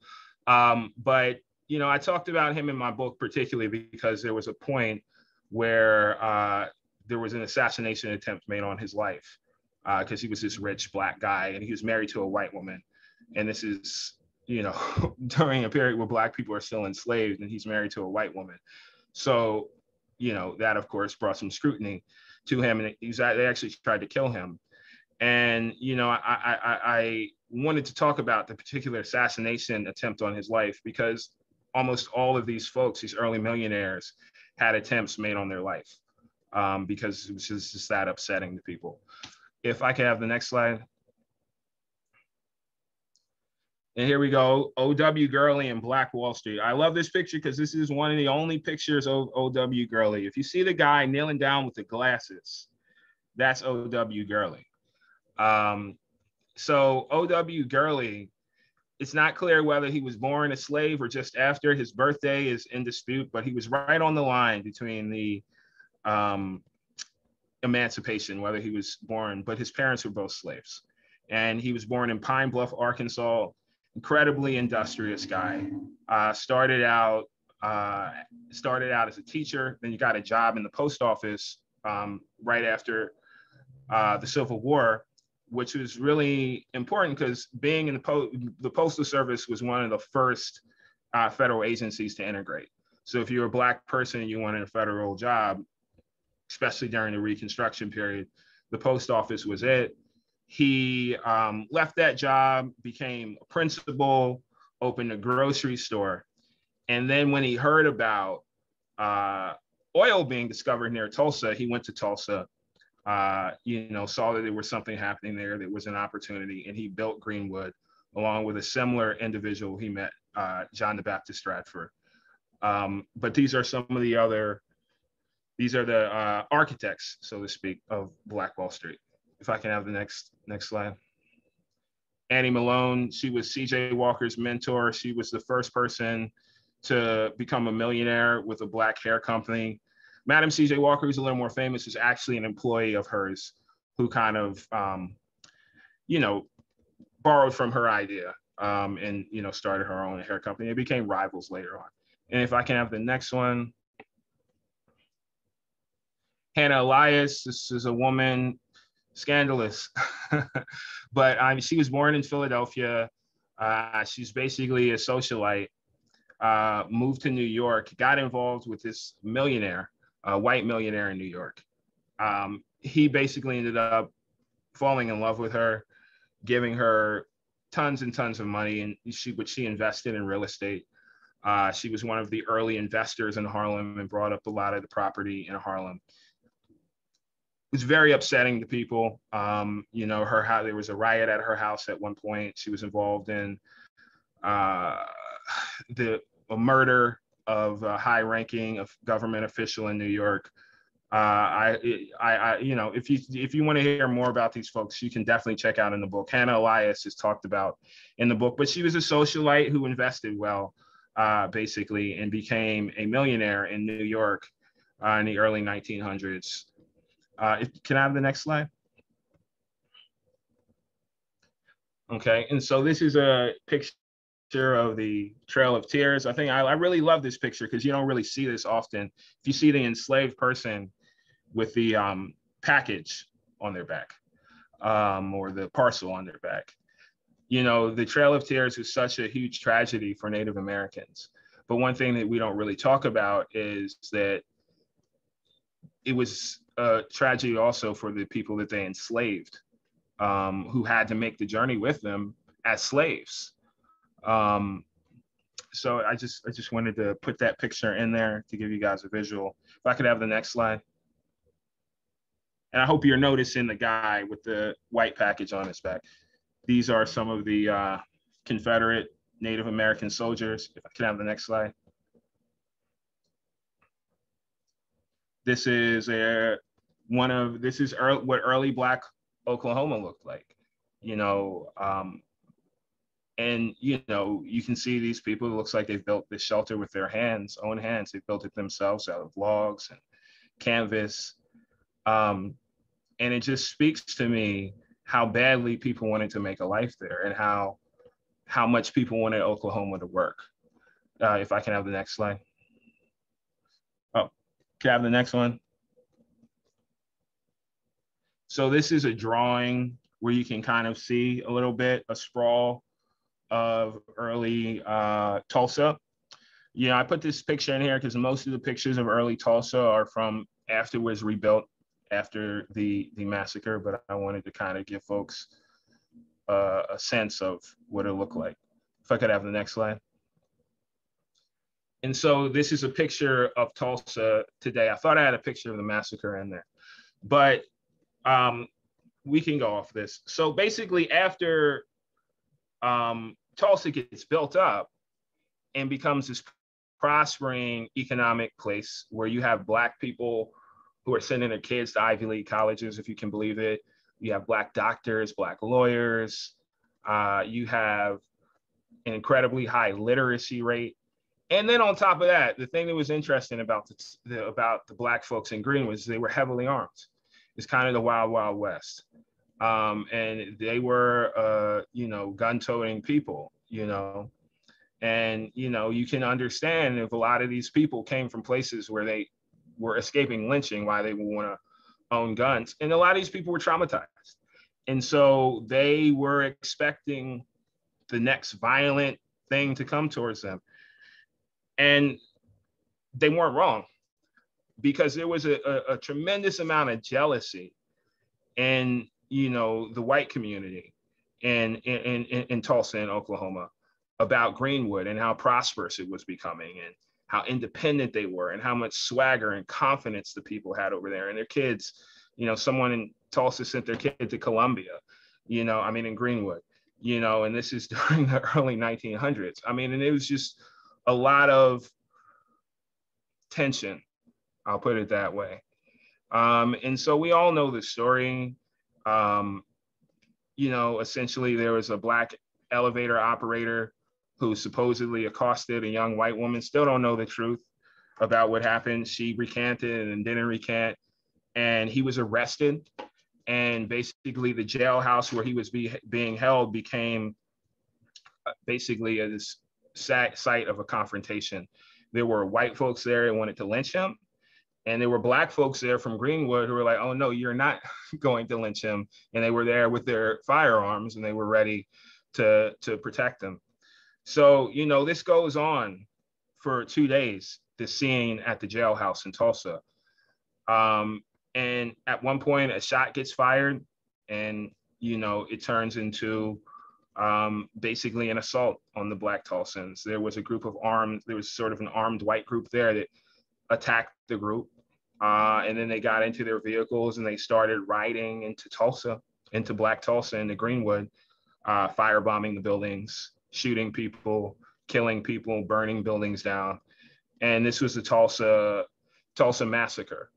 Um, but, you know, I talked about him in my book particularly because there was a point where uh, there was an assassination attempt made on his life because uh, he was this rich black guy and he was married to a white woman. And this is you know, during a period where black people are still enslaved and he's married to a white woman. So, you know, that of course brought some scrutiny to him and they actually tried to kill him. And, you know, I, I, I, wanted to talk about the particular assassination attempt on his life because almost all of these folks, these early millionaires, had attempts made on their life um, because it was just that upsetting to people. If I could have the next slide. And here we go, O.W. Gurley and Black Wall Street. I love this picture because this is one of the only pictures of O.W. Gurley. If you see the guy kneeling down with the glasses, that's O.W. Gurley. Um, so O.W. Gurley, it's not clear whether he was born a slave or just after. His birthday is in dispute, but he was right on the line between the um, emancipation, whether he was born, but his parents were both slaves. And he was born in Pine Bluff, Arkansas, incredibly industrious guy. Uh, started out uh, started out as a teacher, then you got a job in the post office um, right after uh, the Civil War, which was really important because being in the, po- the Postal Service was one of the first uh, federal agencies to integrate. So if you're a black person and you wanted a federal job, especially during the Reconstruction period, the post office was it. He um, left that job, became a principal, opened a grocery store. And then when he heard about uh, oil being discovered near Tulsa, he went to Tulsa, uh, you know, saw that there was something happening there, there was an opportunity, and he built Greenwood along with a similar individual he met, uh, John the Baptist Stratford. Um, but these are some of the other, these are the uh, architects, so to speak, of Black Wall Street if I can have the next next slide. Annie Malone, she was CJ Walker's mentor. She was the first person to become a millionaire with a black hair company. Madam CJ Walker, who's a little more famous, is actually an employee of hers who kind of, um, you know, borrowed from her idea um, and, you know, started her own hair company. They became rivals later on. And if I can have the next one. Hannah Elias, this is a woman scandalous. but um, she was born in Philadelphia. Uh, she's basically a socialite. Uh, moved to New York, got involved with this millionaire, a white millionaire in New York. Um, he basically ended up falling in love with her, giving her tons and tons of money, and she which she invested in real estate. Uh, she was one of the early investors in Harlem and brought up a lot of the property in Harlem was very upsetting to people. Um, you know, her how there was a riot at her house at one point. She was involved in uh, the murder of a high-ranking of government official in New York. Uh, I, I, I, you know, if you if you want to hear more about these folks, you can definitely check out in the book. Hannah Elias is talked about in the book, but she was a socialite who invested well, uh, basically, and became a millionaire in New York uh, in the early 1900s. Uh, if, can I have the next slide? Okay, and so this is a picture of the Trail of Tears. I think I, I really love this picture because you don't really see this often. If you see the enslaved person with the um, package on their back um, or the parcel on their back, you know, the Trail of Tears is such a huge tragedy for Native Americans. But one thing that we don't really talk about is that it was a tragedy also for the people that they enslaved, um, who had to make the journey with them as slaves. Um, so I just I just wanted to put that picture in there to give you guys a visual. If I could have the next slide. And I hope you're noticing the guy with the white package on his back. These are some of the uh, Confederate Native American soldiers. If I can have the next slide. This is a one of this is early, what early Black Oklahoma looked like, you know. Um, and you know, you can see these people. It looks like they've built this shelter with their hands, own hands. They built it themselves out of logs and canvas. Um, and it just speaks to me how badly people wanted to make a life there, and how how much people wanted Oklahoma to work. Uh, if I can have the next slide. Have the next one? So this is a drawing where you can kind of see a little bit, a sprawl of early uh, Tulsa. You know, I put this picture in here because most of the pictures of early Tulsa are from after was rebuilt after the the massacre, but I wanted to kind of give folks uh, a sense of what it looked like. If I could have the next slide. And so this is a picture of Tulsa today. I thought I had a picture of the massacre in there, but um, we can go off this. So basically, after um, Tulsa gets built up and becomes this prospering economic place where you have Black people who are sending their kids to Ivy League colleges, if you can believe it. You have Black doctors, Black lawyers. Uh, you have an incredibly high literacy rate. And then on top of that, the thing that was interesting about the, the about the Black folks in Green was they were heavily armed. It's kind of the wild, wild west. Um, and they were, uh, you know, gun-toting people, you know, and you know you can understand if a lot of these people came from places where they were escaping lynching why they would want to own guns and a lot of these people were traumatized and so they were expecting the next violent thing to come towards them and they weren't wrong because there was a, a, a tremendous amount of jealousy in you know the white community in in, in, in Tulsa in Oklahoma about Greenwood and how prosperous it was becoming and how independent they were and how much swagger and confidence the people had over there and their kids. You know someone in tulsa sent their kid to columbia you know i mean in greenwood you know and this is during the early 1900s i mean and it was just a lot of tension i'll put it that way um, and so we all know the story um, you know essentially there was a black elevator operator who supposedly accosted a young white woman. Still don't know the truth about what happened. She recanted and didn't recant, and he was arrested. And basically, the jailhouse where he was be, being held became uh, basically a this site of a confrontation. There were white folks there that wanted to lynch him, and there were black folks there from Greenwood who were like, "Oh no, you're not going to lynch him," and they were there with their firearms and they were ready to to protect him. So, you know, this goes on for two days, this scene at the jailhouse in Tulsa. Um, and at one point, a shot gets fired, and, you know, it turns into um, basically an assault on the Black Tulsans. There was a group of armed, there was sort of an armed white group there that attacked the group. Uh, and then they got into their vehicles and they started riding into Tulsa, into Black Tulsa, into Greenwood, uh, firebombing the buildings, shooting people, killing people, burning buildings down. And this was the Tulsa Tulsa massacre.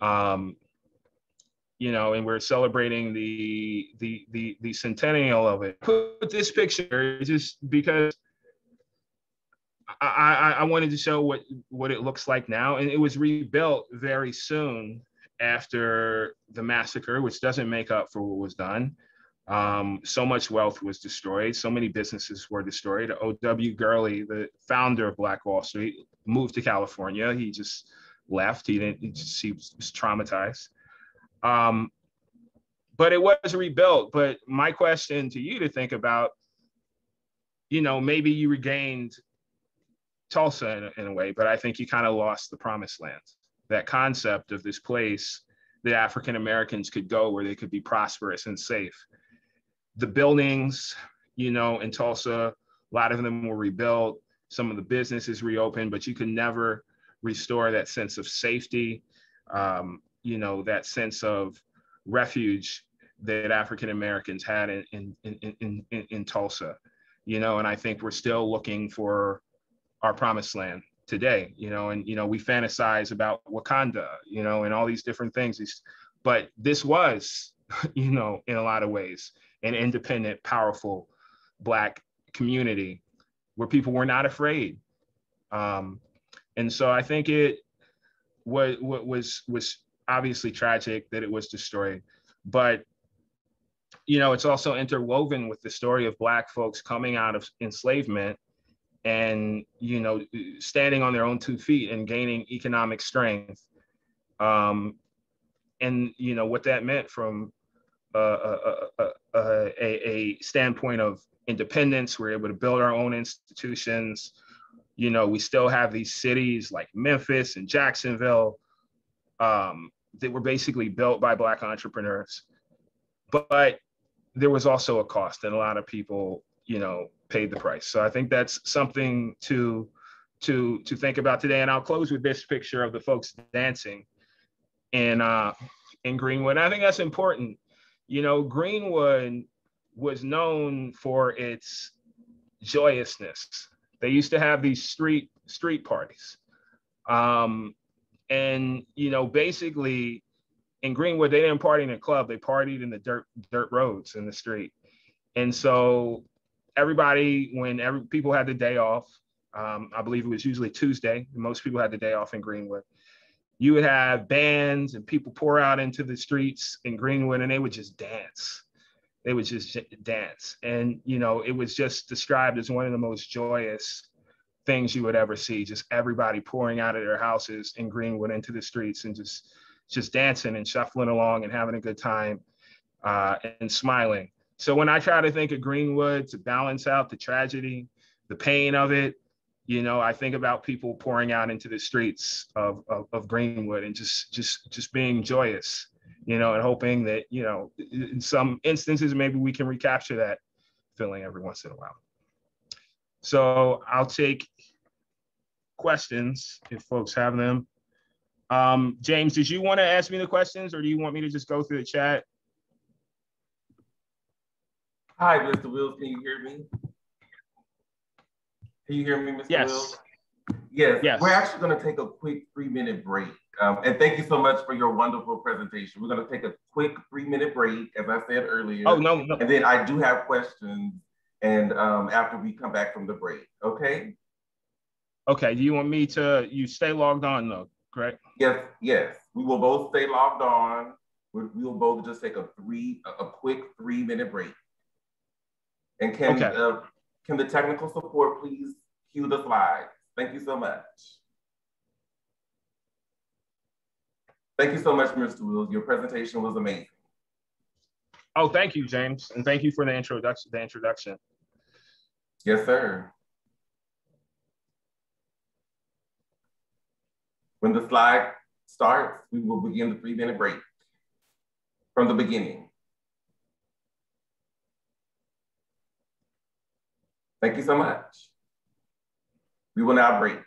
Um, you know, and we're celebrating the the the the centennial of it. Put this picture just because I, I, I wanted to show what what it looks like now, and it was rebuilt very soon after the massacre, which doesn't make up for what was done. Um, so much wealth was destroyed. So many businesses were destroyed. O.W. Gurley, the founder of Black Wall Street, moved to California. He just left. He didn't. He, just, he was traumatized. Um, but it was rebuilt. But my question to you to think about, you know, maybe you regained Tulsa in, in a way, but I think you kind of lost the promised land. That concept of this place that African Americans could go where they could be prosperous and safe the buildings, you know, in Tulsa, a lot of them were rebuilt. Some of the businesses reopened, but you could never restore that sense of safety, um, you know, that sense of refuge that African Americans had in, in, in, in, in, Tulsa, you know, and I think we're still looking for our promised land today, you know, and, you know, we fantasize about Wakanda, you know, and all these different things, but this was, you know, in a lot of ways, an independent, powerful Black community where people were not afraid. Um, and so I think it what, what was was obviously tragic that it was destroyed, but you know it's also interwoven with the story of Black folks coming out of enslavement and you know standing on their own two feet and gaining economic strength um, and you know what that meant from a, a, a, standpoint of independence. We're able to build our own institutions. You know, we still have these cities like Memphis and Jacksonville um, that were basically built by Black entrepreneurs. But there was also a cost and a lot of people, you know, paid the price. So I think that's something to to to think about today. And I'll close with this picture of the folks dancing in uh in Greenwood. I think that's important. You know, Greenwood was known for its joyousness. They used to have these street street parties. Um, and you know, basically in Greenwood, they didn't party in a club, they partied in the dirt dirt roads in the street. And so everybody, when every people had the day off, um, I believe it was usually Tuesday, most people had the day off in Greenwood. You would have bands and people pour out into the streets in Greenwood and they would just dance. They would just dance. And, you know, it was just described as one of the most joyous things you would ever see. Just everybody pouring out of their houses in Greenwood into the streets and just just dancing and shuffling along and having a good time uh, and smiling. So when I try to think of Greenwood to balance out the tragedy, the pain of it, you know, I think about people pouring out into the streets of, of, of Greenwood and just just just being joyous, you know, and hoping that, you know, in some instances, maybe we can recapture that feeling every once in a while. So I'll take questions if folks have them. Um, James, did you want to ask me the questions or do you want me to just go through the chat? Hi, Mr. Wills, can you hear me? Can you hear me, Mr. Yes. Wills? Yes. Yes. We're actually going to take a quick three minute break. Um, and thank you so much for your wonderful presentation. We're going to take a quick three minute break, as I said earlier. Oh, no, no. And then I do have questions and um, after we come back from the break, okay? Okay, do you want me to, you stay logged on though, correct? Yes, yes. We will both stay logged on. We will both just take a three, a a quick three minute break. And can, Okay. uh, can the technical support please cue the slides? Thank you so much. Thank you so much, Mr. Wills. Your presentation was amazing. Oh, thank you, James. And thank you for the introduction, the introduction. Yes, sir. When the slide starts, we will begin the three minute break from the beginning. Thank you so much. We will now break.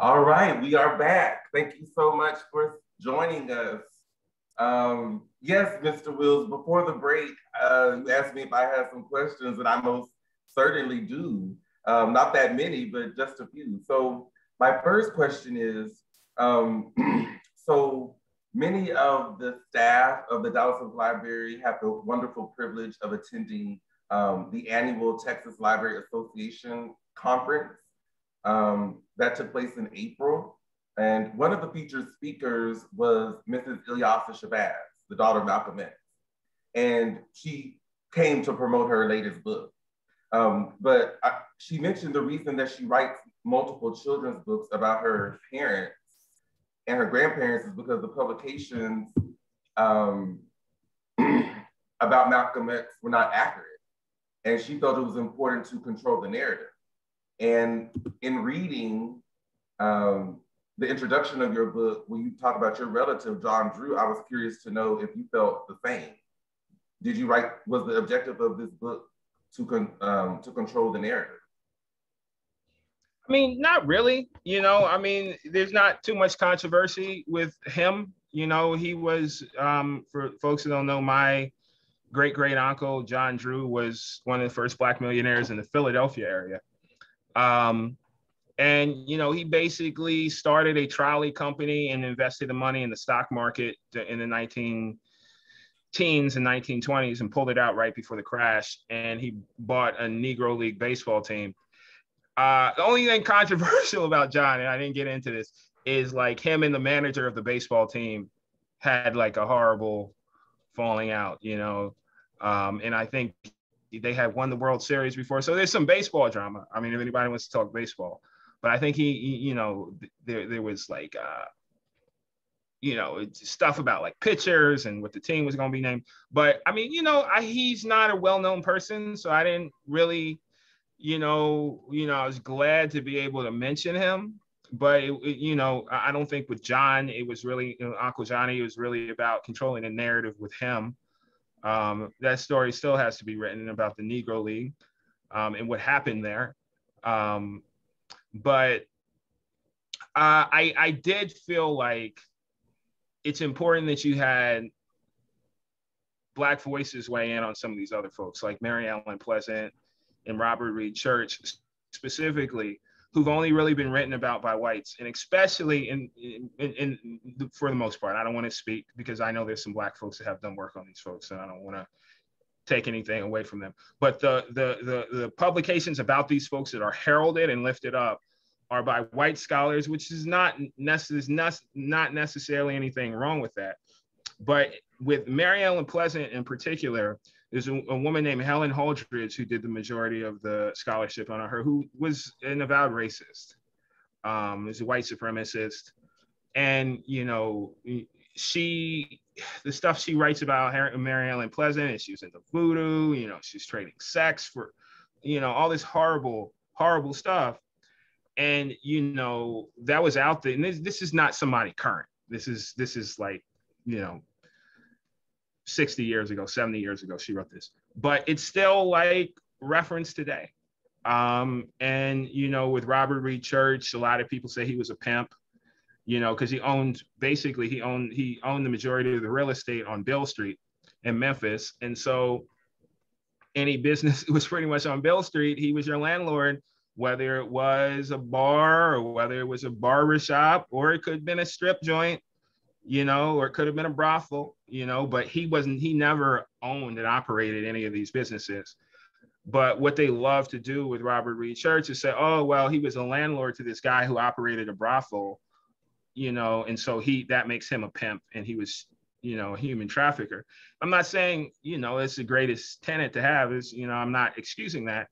All right, we are back. Thank you so much for joining us. Um, yes, Mr. Wills, before the break, uh, you asked me if I had some questions, and I most certainly do. Um, not that many, but just a few. So my first question is, um, so many of the staff of the Dallas Public Library have the wonderful privilege of attending um, the annual Texas Library Association conference um, that took place in April. And one of the featured speakers was Mrs. Ilyasah Shabazz, the daughter of Malcolm X. And she came to promote her latest book. Um, but I, she mentioned the reason that she writes multiple children's books about her parents and her grandparents is because the publications um, about Malcolm X were not accurate. And she felt it was important to control the narrative. And in reading um, the introduction of your book, when you talk about your relative, John Drew, I was curious to know if you felt the same. Did you write, was the objective of this book to, con, um, to control the narrative? I mean, not really. You know, I mean, there's not too much controversy with him. You know, he was, um, for folks who don't know, my great great uncle, John Drew, was one of the first Black millionaires in the Philadelphia area. Um, and, you know, he basically started a trolley company and invested the money in the stock market in the 19 teens and 1920s and pulled it out right before the crash. And he bought a Negro League baseball team uh, the only thing controversial about John, and I didn't get into this, is like him and the manager of the baseball team had like a horrible falling out, you know. Um, and I think they had won the World Series before, so there's some baseball drama. I mean, if anybody wants to talk baseball, but I think he, you know, there there was like, uh, you know, stuff about like pitchers and what the team was going to be named. But I mean, you know, I, he's not a well-known person, so I didn't really you know, you know, I was glad to be able to mention him. But it, it, you know, I don't think with John, it was really you know, Uncle Johnny. It was really about controlling the narrative with him. Um, that story still has to be written about the Negro League um, and what happened there. Um, but uh, I I did feel like it's important that you had black voices weigh in on some of these other folks like Mary Ellen Pleasant and Robert Reed Church specifically, who've only really been written about by whites, and especially in, in, in, in for the most part. I don't want to speak because I know there's some black folks that have done work on these folks, and I don't want to take anything away from them. But the, the the the publications about these folks that are heralded and lifted up are by white scholars, which is not necessarily not necessarily anything wrong with that. But with Mary Ellen Pleasant in particular, there's a, a, woman named Helen Holdridge who did the majority of the scholarship on her, who was an avowed racist, um, is a white supremacist, and you know she, the stuff she writes about Mary Ellen Pleasant, and she was into voodoo, you know, she's trading sex for, you know, all this horrible, horrible stuff, and you know that was out there, and this, this is not somebody current. This is this is like, you know, 60 years ago, 70 years ago, she wrote this, but it's still like reference today. Um, and you know, with Robert Reed Church, a lot of people say he was a pimp, you know, because he owned basically he owned he owned the majority of the real estate on Beale Street in Memphis. And so any business was pretty much on Beale Street, he was your landlord, whether it was a bar or whether it was a barber shop or it could have been a strip joint you know, or it could have been a brothel, you know, but he wasn't, he never owned and operated any of these businesses. But what they love to do with Robert Reed Church is say, oh, well, he was a landlord to this guy who operated a brothel, you know, and so he, that makes him a pimp and he was, you know, a human trafficker. I'm not saying, you know, it's the greatest tenant to have is, you know, I'm not excusing that,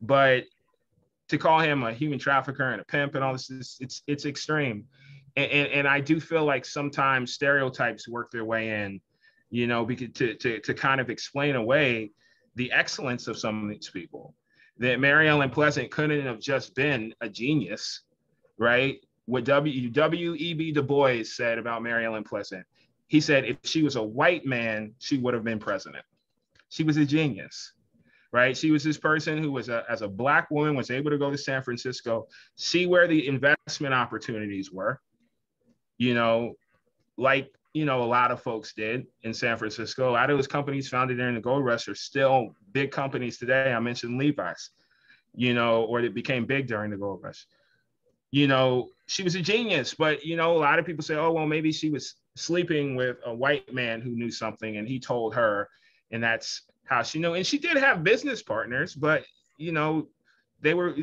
but to call him a human trafficker and a pimp and all this, is, it's, it's extreme and, and, I do feel like sometimes stereotypes work their way in, you know, because to, to, to kind of explain away the excellence of some of these people. That Mary Ellen Pleasant couldn't have just been a genius, right? What W. W. E. B. Du Bois said about Mary Ellen Pleasant, he said if she was a white man, she would have been president. She was a genius. right? She was this person who was a, as a black woman was able to go to San Francisco, see where the investment opportunities were, you know, like you know a lot of folks did in San Francisco. A lot of those companies founded during the gold rush are still big companies today. I mentioned Levi's, you know, or it became big during the gold rush. You know, she was a genius, but you know, a lot of people say, oh well, maybe she was sleeping with a white man who knew something and he told her, and that's how she knew. And she did have business partners, but you know, they were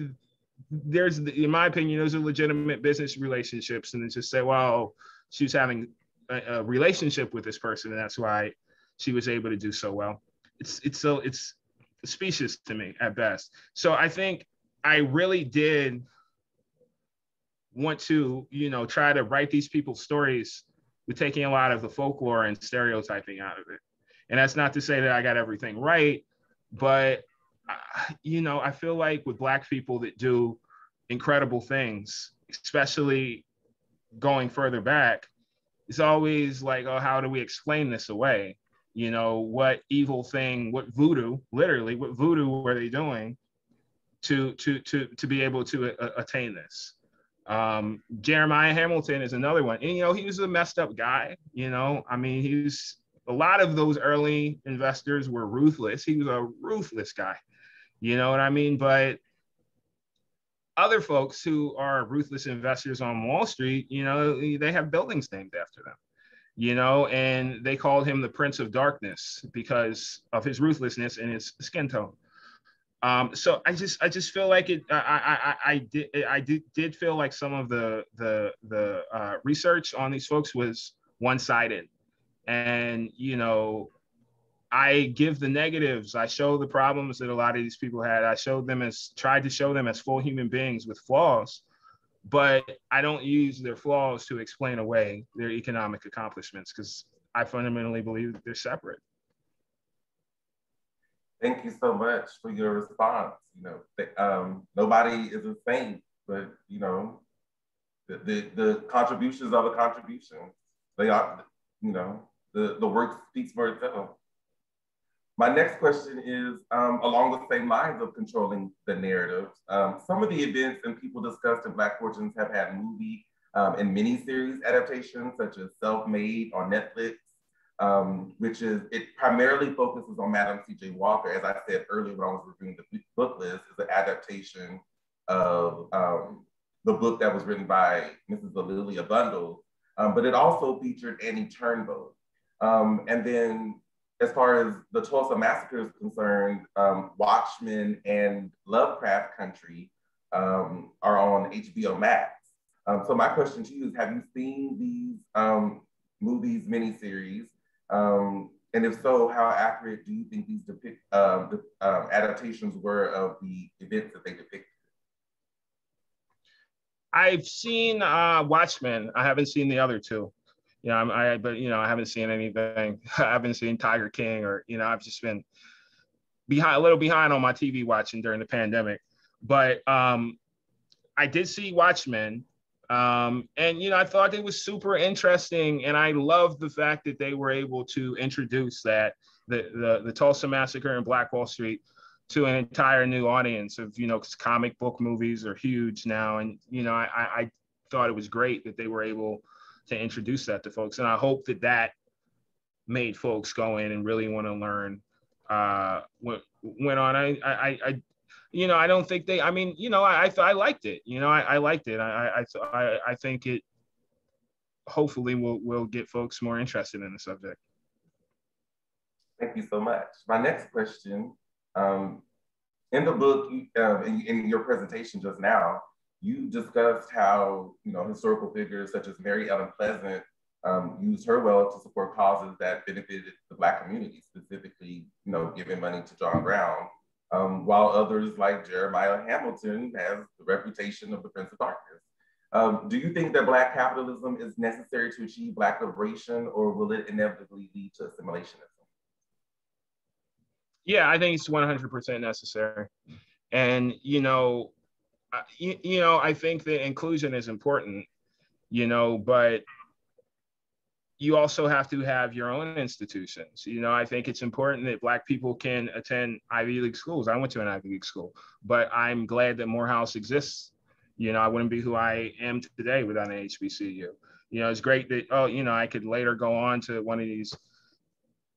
there's in my opinion, those are legitimate business relationships, and then just say, well, she was having a, a relationship with this person, and that's why she was able to do so well. It's it's so it's specious to me at best. So I think I really did want to, you know, try to write these people's stories with taking a lot of the folklore and stereotyping out of it. And that's not to say that I got everything right, but you know, I feel like with black people that do incredible things, especially going further back, it's always like, oh, how do we explain this away? You know, what evil thing, what voodoo, literally, what voodoo were they doing to to to to be able to uh, attain this? Um, Jeremiah Hamilton is another one, and you know, he was a messed up guy. You know, I mean, he's a lot of those early investors were ruthless. He was a ruthless guy. You know what I mean? But other folks who are ruthless investors on Wall Street, you know, they have buildings named after them, you know, and they called him the Prince of Darkness because of his ruthlessness and his skin tone. Um, so I just I just feel like it. I I, I did I did, did feel like some of the the the uh, research on these folks was one sided, and you know I give the negatives. I show the problems that a lot of these people had. I showed them as tried to show them as full human beings with flaws, but I don't use their flaws to explain away their economic accomplishments because I fundamentally believe they're separate. Thank you so much for your response. You know, um, nobody is a saint, but you know, the, the, the contributions are the contributions. They are, you know, the, the work speaks for itself. My next question is um, along the same lines of controlling the narrative. Um, some of the events and people discussed in Black Fortunes have had movie um, and miniseries adaptations, such as Self-Made on Netflix, um, which is, it primarily focuses on Madam C.J. Walker. As I said earlier when I was reviewing the book list, is an adaptation of um, the book that was written by Mrs. A'Lelia Bundle, um, but it also featured Annie Turnbo. and then as far as the Tulsa massacre is concerned, um, Watchmen and Lovecraft Country um, are on HBO Max. Um, so my question to you is, have you seen these um, movies, miniseries? Um, and if so, how accurate do you think these depict, um, the, adaptations were of the events that they depicted? I've seen uh, Watchmen. I haven't seen the other two you know, I'm, I, but you know, I haven't seen anything. I haven't seen Tiger King or, you know, I've just been behind a little behind on my TV watching during the pandemic. But um, I did see Watchmen. Um, and, you know, I thought it was super interesting. And I love the fact that they were able to introduce that, the, the, the Tulsa Massacre and Black Wall Street to an entire new audience of, you know, comic book movies are huge now. And, you know, I, I thought it was great that they were able to introduce that to folks. And I hope that that made folks go in and really want to learn uh, what went on. I, I, I, you know, I don't think they, I mean, you know, I, I, I liked it, you know, I, I liked it. I, I, I, I think it hopefully will, will get folks more interested in the subject. Thank you so much. My next question, um, in the book, uh, in, in your presentation just now, you discussed how you know historical figures such as Mary Ellen Pleasant um, used her wealth to support causes that benefited the Black community, specifically, you know, giving money to John Brown, um, while others like Jeremiah Hamilton has the reputation of the Prince of Darkness. Um, do you think that Black capitalism is necessary to achieve Black liberation, or will it inevitably lead to assimilationism? Yeah, I think it's 100% necessary. And, you know, you, you know, I think that inclusion is important, you know, but you also have to have your own institutions. You know, I think it's important that Black people can attend Ivy League schools. I went to an Ivy League school, but I'm glad that Morehouse exists. You know, I wouldn't be who I am today without an HBCU. You know, it's great that, oh, you know, I could later go on to one of these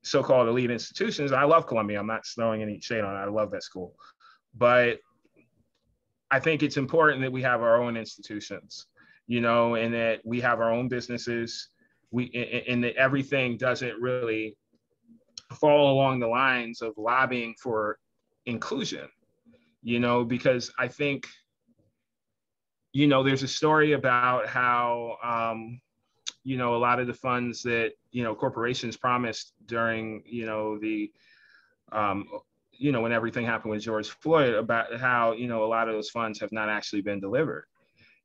so-called elite institutions. I love Columbia. I'm not throwing any shade on it. I love that school. But I think it's important that we have our own institutions, you know, and that we have our own businesses. We and that everything doesn't really fall along the lines of lobbying for inclusion you know because i think you know there's a story about how um, you know a lot of the funds that you know corporations promised during you know the um, you know when everything happened with george floyd about how you know a lot of those funds have not actually been delivered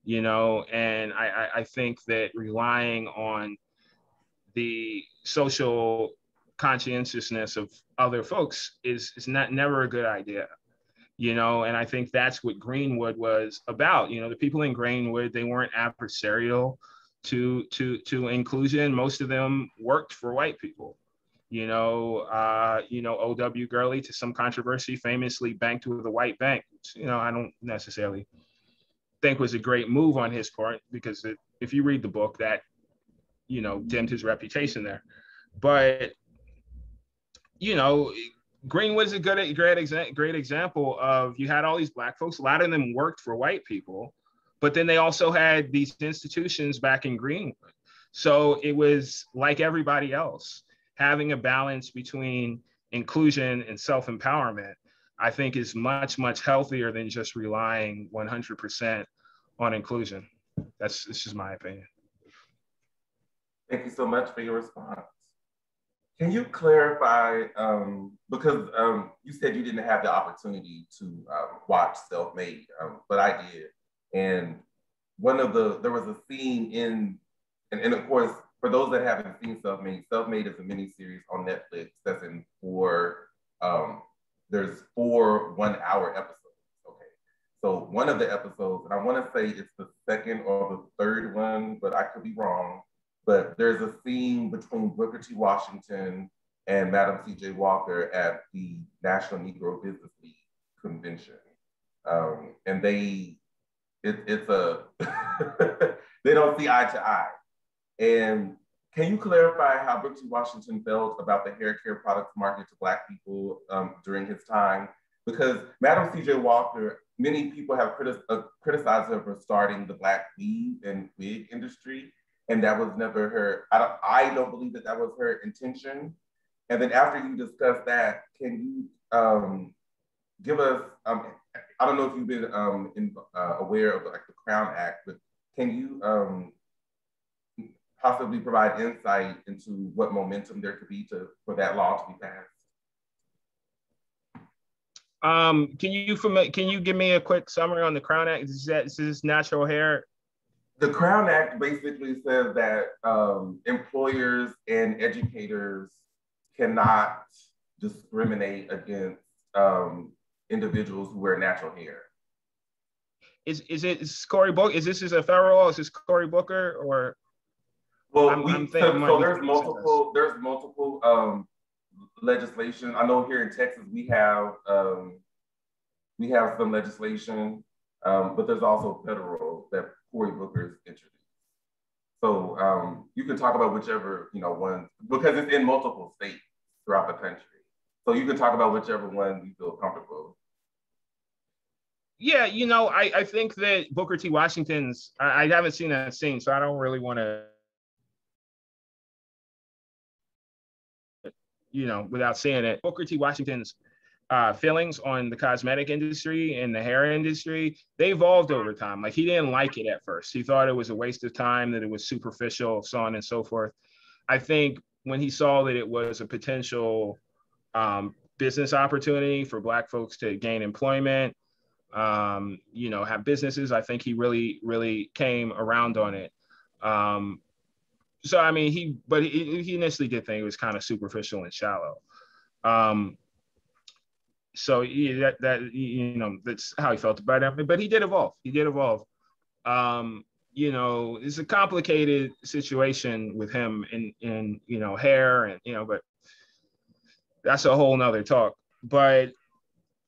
you know? And i i think that relying on the social conscientiousness of other folks is is not never a good idea you know? And i think that's what greenwood was about. You know the people in greenwood they weren't adversarial to to to inclusion. Most of them worked for white people you know uh you know O.W. Gurley to some controversy famously banked with a white bank you know i don't necessarily think was a great move on his part because it, if you read the book that you know, dimmed his reputation there. But you know, Greenwood's a good, great, exa- great example of you had all these black folks. A lot of them worked for white people, but then they also had these institutions back in Greenwood. So it was like everybody else, having a balance between inclusion and self empowerment. I think is much much healthier than just relying 100% on inclusion. That's this is my opinion. Thank you so much for your response. Can you clarify, um, because um, you said you didn't have the opportunity to um, watch Self-Made, um, but I did. And one of the, there was a scene in, and, and of course, for those that haven't seen Self-Made, Self-Made is a mini series on Netflix that's in four, um, there's four one hour episodes. Okay. So one of the episodes, and I wanna say it's the second or the third one, but I could be wrong but there's a scene between Booker T. Washington and Madam C.J. Walker at the National Negro Business League convention. Um, and they, it, it's a, they don't see eye to eye. And can you clarify how Booker T. Washington felt about the hair care products market to Black people um, during his time? Because Madam C.J. Walker, many people have uh, criticized her for starting the Black weave and wig industry and that was never her. I don't, I don't believe that that was her intention. And then after you discuss that, can you um, give us? Um, I don't know if you've been um, in, uh, aware of like the Crown Act, but can you um, possibly provide insight into what momentum there could be to for that law to be passed? Um, can you can you give me a quick summary on the Crown Act? Is that is this natural hair the Crown Act basically says that um, employers and educators cannot discriminate against um, individuals who wear natural hair. Is is it is Cory Booker? Is this is a federal? Is this Cory Booker or? Well, I'm, we, I'm so, so there's multiple there's multiple um, legislation. I know here in Texas we have um, we have some legislation, um, but there's also federal that Cory Booker's introduced. So um, you can talk about whichever, you know, one, because it's in multiple states throughout the country. So you can talk about whichever one you feel comfortable. Yeah, you know, I, I think that Booker T. Washington's, I, I haven't seen that scene, so I don't really want to, you know, without saying it. Booker T. Washington's uh, feelings on the cosmetic industry and the hair industry, they evolved over time. Like he didn't like it at first. He thought it was a waste of time, that it was superficial, so on and so forth. I think when he saw that it was a potential um, business opportunity for Black folks to gain employment, um, you know, have businesses, I think he really, really came around on it. Um, so I mean, he, but he, he initially did think it was kind of superficial and shallow. Um, so yeah, that, that you know that's how he felt about it. But he did evolve. He did evolve. Um, you know, it's a complicated situation with him in in you know hair and you know, but that's a whole nother talk. But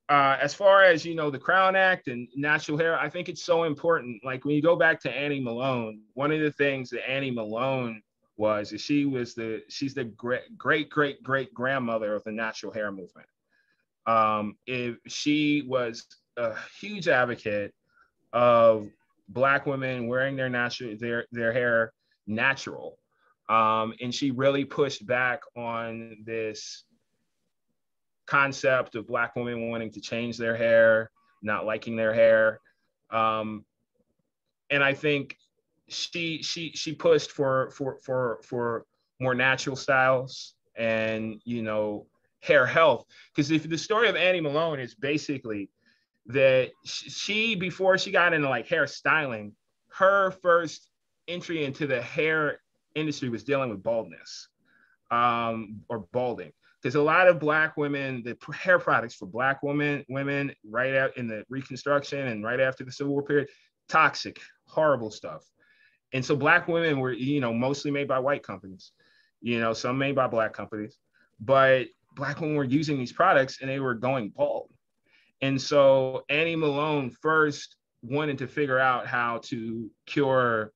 uh, as far as you know, the Crown Act and natural hair, I think it's so important. Like when you go back to Annie Malone, one of the things that Annie Malone was she was the she's the great great great great grandmother of the natural hair movement. Um, if she was a huge advocate of black women wearing their natural their their hair natural, um, and she really pushed back on this concept of black women wanting to change their hair, not liking their hair. Um, and I think she she she pushed for for for for more natural styles and you know hair health. Because if the story of Annie Malone is basically that she before she got into like hair styling her first entry into the hair industry was dealing with baldness um, or balding. Because a lot of black women the hair products for black women women right out in the reconstruction and right after the civil war period toxic horrible stuff and so black women were you know mostly made by white companies you know some made by black companies but black women were using these products and they were going bald. And so annie malone first wanted to figure out how to cure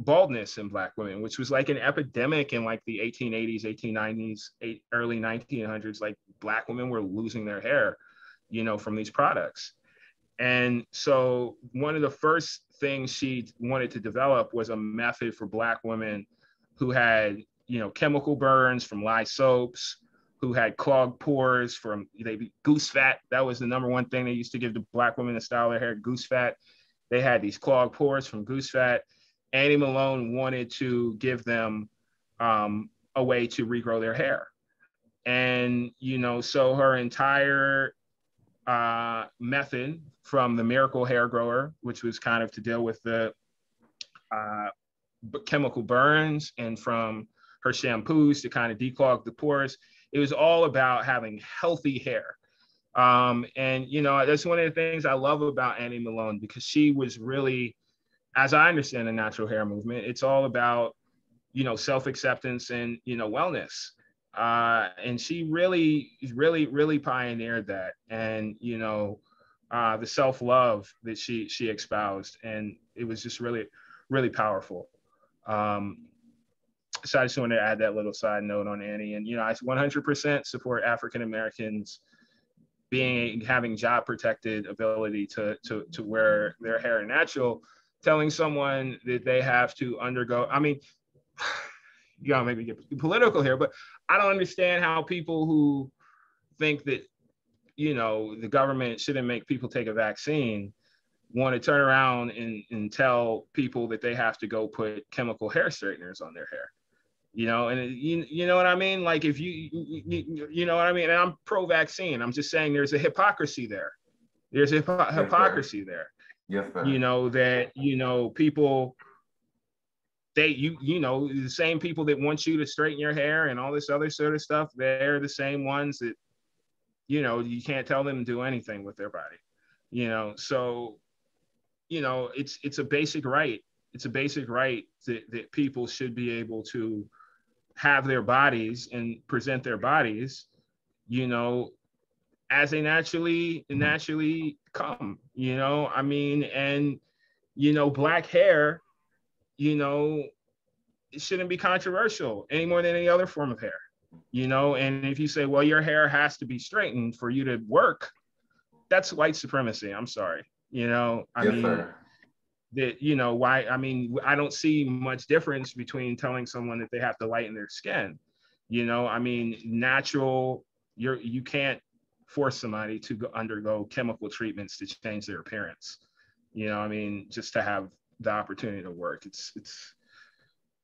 baldness in black women which was like an epidemic in like the 1880s 1890s early 1900s like black women were losing their hair you know from these products and so one of the first things she wanted to develop was a method for black women who had, you know, chemical burns from lye soaps, who had clogged pores from they goose fat. That was the number one thing they used to give the black women to style their hair, goose fat. They had these clogged pores from goose fat. Annie Malone wanted to give them um, a way to regrow their hair. And, you know, so her entire uh, method from the Miracle Hair Grower, which was kind of to deal with the uh, chemical burns, and from her shampoos to kind of declog the pores. It was all about having healthy hair. Um, and, you know, that's one of the things I love about Annie Malone because she was really, as I understand the natural hair movement, it's all about, you know, self acceptance and, you know, wellness. Uh, and she really, really, really pioneered that. And you know, uh, the self love that she she espoused, and it was just really, really powerful. Um, so I just wanted to add that little side note on Annie. And you know, I 100% support African Americans being having job protected ability to to to wear their hair natural. Telling someone that they have to undergo, I mean you gotta make me get political here, but I don't understand how people who think that you know the government shouldn't make people take a vaccine want to turn around and, and tell people that they have to go put chemical hair straighteners on their hair. You know and you, you know what i mean? Like if you, you you know what i mean? And i'm pro-vaccine. I'm just saying there's a hypocrisy there. There's a hypocrisy yes, there. Yes sir. you know that you know people they you you know the same people that want you to straighten your hair and all this other sort of stuff they're the same ones that you know you can't tell them to do anything with their body you know? So you know it's it's a basic right. It's a basic right that, that people should be able to have their bodies and present their bodies you know as they naturally mm-hmm. naturally come you know? I mean and you know black hair you know, it shouldn't be controversial any more than any other form of hair. You know, and if you say, well, your hair has to be straightened for you to work, that's white supremacy. I'm sorry. You know, I yes, mean, sir. that, you know, why, I mean, I don't see much difference between telling someone that they have to lighten their skin. You know, I mean, natural, you're, you can't force somebody to go undergo chemical treatments to change their appearance. You know, I mean, just to have the opportunity to work. It's it's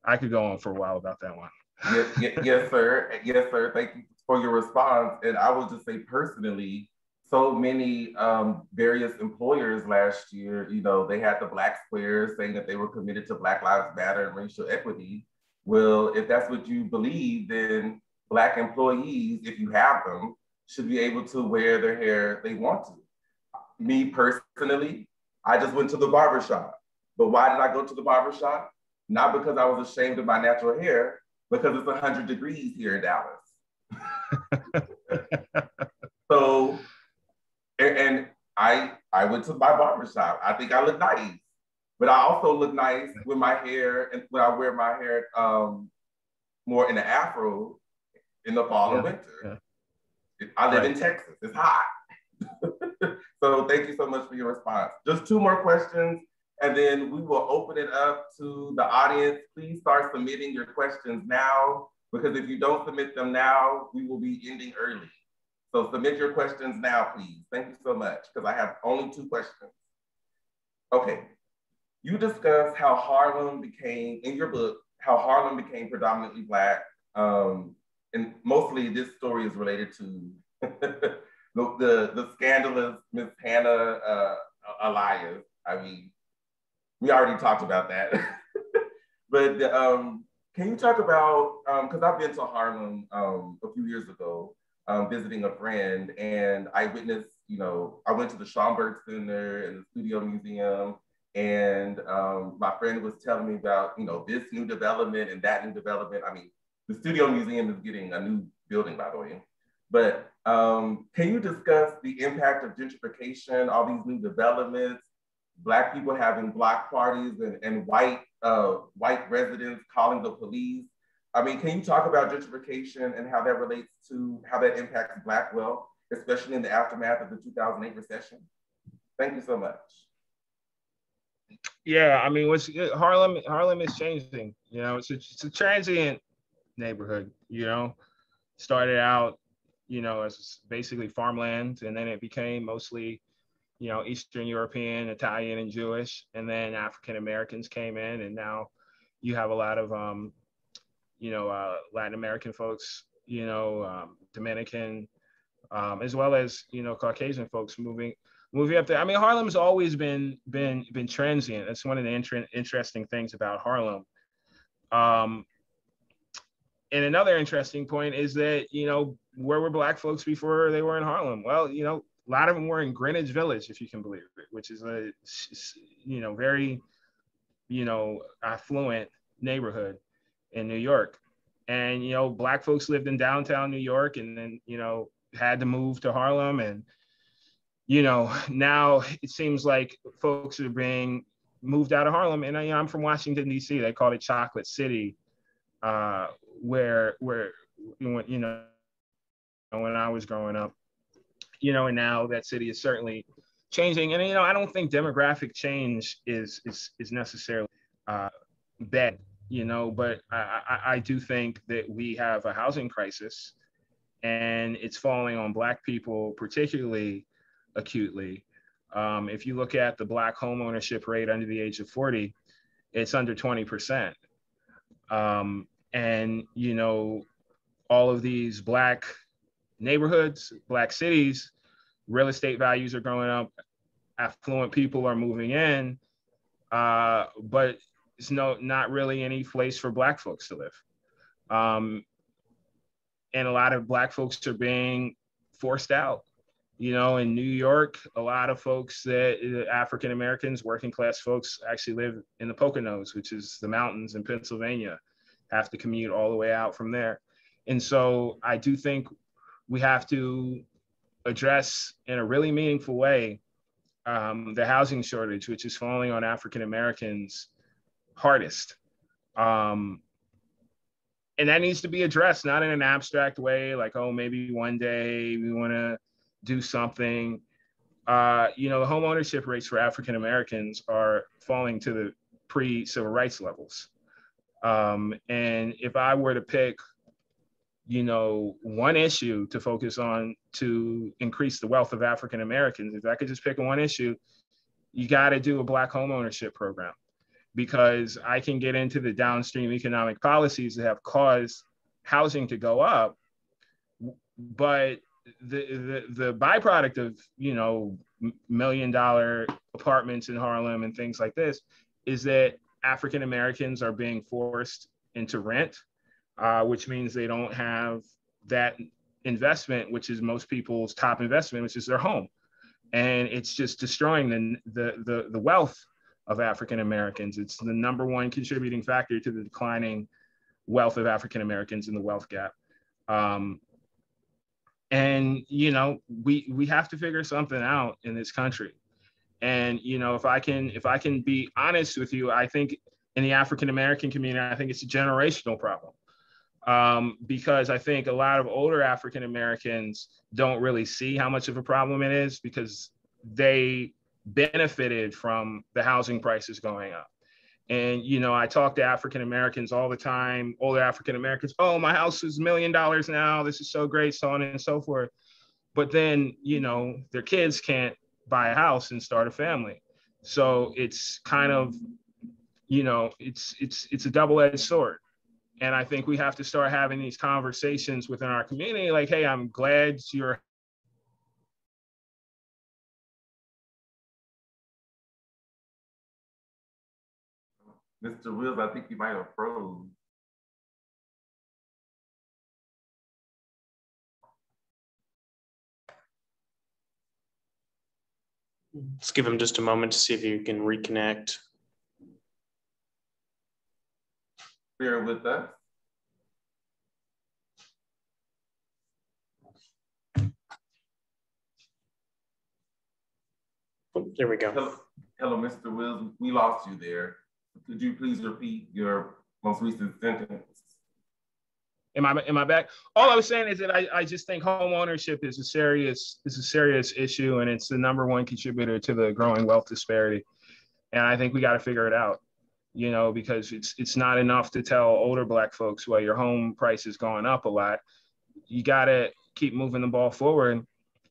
I could go on for a while about that one. yes, yes, sir. Yes, sir. Thank you for your response. And I will just say personally, so many um, various employers last year, you know, they had the black squares saying that they were committed to Black Lives Matter and racial equity. Well, if that's what you believe, then black employees, if you have them, should be able to wear their hair they want to. Me personally, I just went to the barbershop But why did I go to the barbershop? Not because I was ashamed of my natural hair, because it's 100 degrees here in Dallas. so, and, and, I I went to my barbershop. I think I look nice, but I also look nice with my hair and when I wear my hair um, more in the afro in the fall yeah. and winter. Yeah. I live right. in Texas. It's hot. so thank you so much for your response. Just two more questions, and then we will open it up to the audience. Please start submitting your questions now, because if you don't submit them now, we will be ending early. So submit your questions now, please. Thank you so much, because I have only two questions. Okay, you discuss how Harlem became, in your book, how Harlem became predominantly Black. Um, and mostly this story is related to the, the, the scandalous Miss Hannah uh, Elias. I mean, we already talked about that. but um, can you talk about, because um, I've been to Harlem um, a few years ago, um, visiting a friend, and I witnessed, you know, I went to the Schomburg Center and the Studio Museum, and um, my friend was telling me about, you know, this new development and that new development. I mean, the Studio Museum is getting a new building, by the way. But um, can you discuss the impact of gentrification, all these new developments, Black people having block parties and, and white, uh, white residents calling the police? I mean, can you talk about gentrification and how that relates to how that impacts Black wealth, especially in the aftermath of the 2008 recession? Thank you so much. Yeah, I mean, what's Harlem? Harlem is changing. You know, it's a, it's a transient neighborhood. You know, started out, you know, as basically farmland, and then it became mostly, you know, Eastern European, Italian, and Jewish, and then African Americans came in, and now you have a lot of, um, you know, uh, Latin American folks, you know, um, Dominican, um, as well as you know Caucasian folks moving moving up there. I mean, Harlem's always been been been transient. That's one of the inter- interesting things about Harlem. Um, and another interesting point is that you know where were black folks before they were in Harlem? Well, you know, a lot of them were in Greenwich Village, if you can believe it, which is a you know very you know affluent neighborhood in New York. And you know, black folks lived in downtown New York, and then you know had to move to Harlem, and you know now it seems like folks are being moved out of Harlem. And you know, I'm from Washington D.C. They call it Chocolate City, uh, where where you know when I was growing up, you know, and now that city is certainly changing. And you know, I don't think demographic change is is is necessarily uh, bad, you know, but I, I, I do think that we have a housing crisis, and it's falling on Black people particularly acutely. Um, if you look at the Black home ownership rate under the age of 40, it's under 20 percent. Um, and you know all of these black neighborhoods black cities real estate values are going up affluent people are moving in uh, but it's no not really any place for black folks to live um, and a lot of black folks are being forced out you know in new york a lot of folks that uh, african americans working class folks actually live in the poconos which is the mountains in pennsylvania have to commute all the way out from there. And so I do think we have to address in a really meaningful way um, the housing shortage, which is falling on African Americans hardest. Um, and that needs to be addressed, not in an abstract way, like, oh, maybe one day we want to do something. Uh, you know, the home ownership rates for African Americans are falling to the pre civil rights levels. Um, and if I were to pick, you know, one issue to focus on to increase the wealth of African Americans, if I could just pick one issue, you got to do a Black home ownership program because I can get into the downstream economic policies that have caused housing to go up. But the, the, the byproduct of, you know, million dollar apartments in Harlem and things like this is that African Americans are being forced into rent, uh, which means they don't have that investment, which is most people's top investment, which is their home. And it's just destroying the, the, the, the wealth of African Americans. It's the number one contributing factor to the declining wealth of African Americans and the wealth gap. Um, and you know, we we have to figure something out in this country. And you know, if I can if I can be honest with you, I think in the African American community, I think it's a generational problem. Um, because I think a lot of older African Americans don't really see how much of a problem it is because they benefited from the housing prices going up. And you know, I talk to African Americans all the time, older African Americans. Oh, my house is a million dollars now. This is so great, so on and so forth. But then, you know, their kids can't buy a house and start a family. So it's kind of, you know, it's it's it's a double-edged sword. And I think we have to start having these conversations within our community, like, hey, I'm glad you're Mr. Wills, I think you might have froze. Let's give him just a moment to see if you can reconnect. Bear with us. There we go. Hello, hello, Mr. Wills. We lost you there. Could you please repeat your most recent sentence? Am I am I back? All I was saying is that I, I just think home ownership is a serious is a serious issue and it's the number one contributor to the growing wealth disparity. And I think we got to figure it out, you know, because it's it's not enough to tell older black folks, well, your home price is going up a lot. You got to keep moving the ball forward.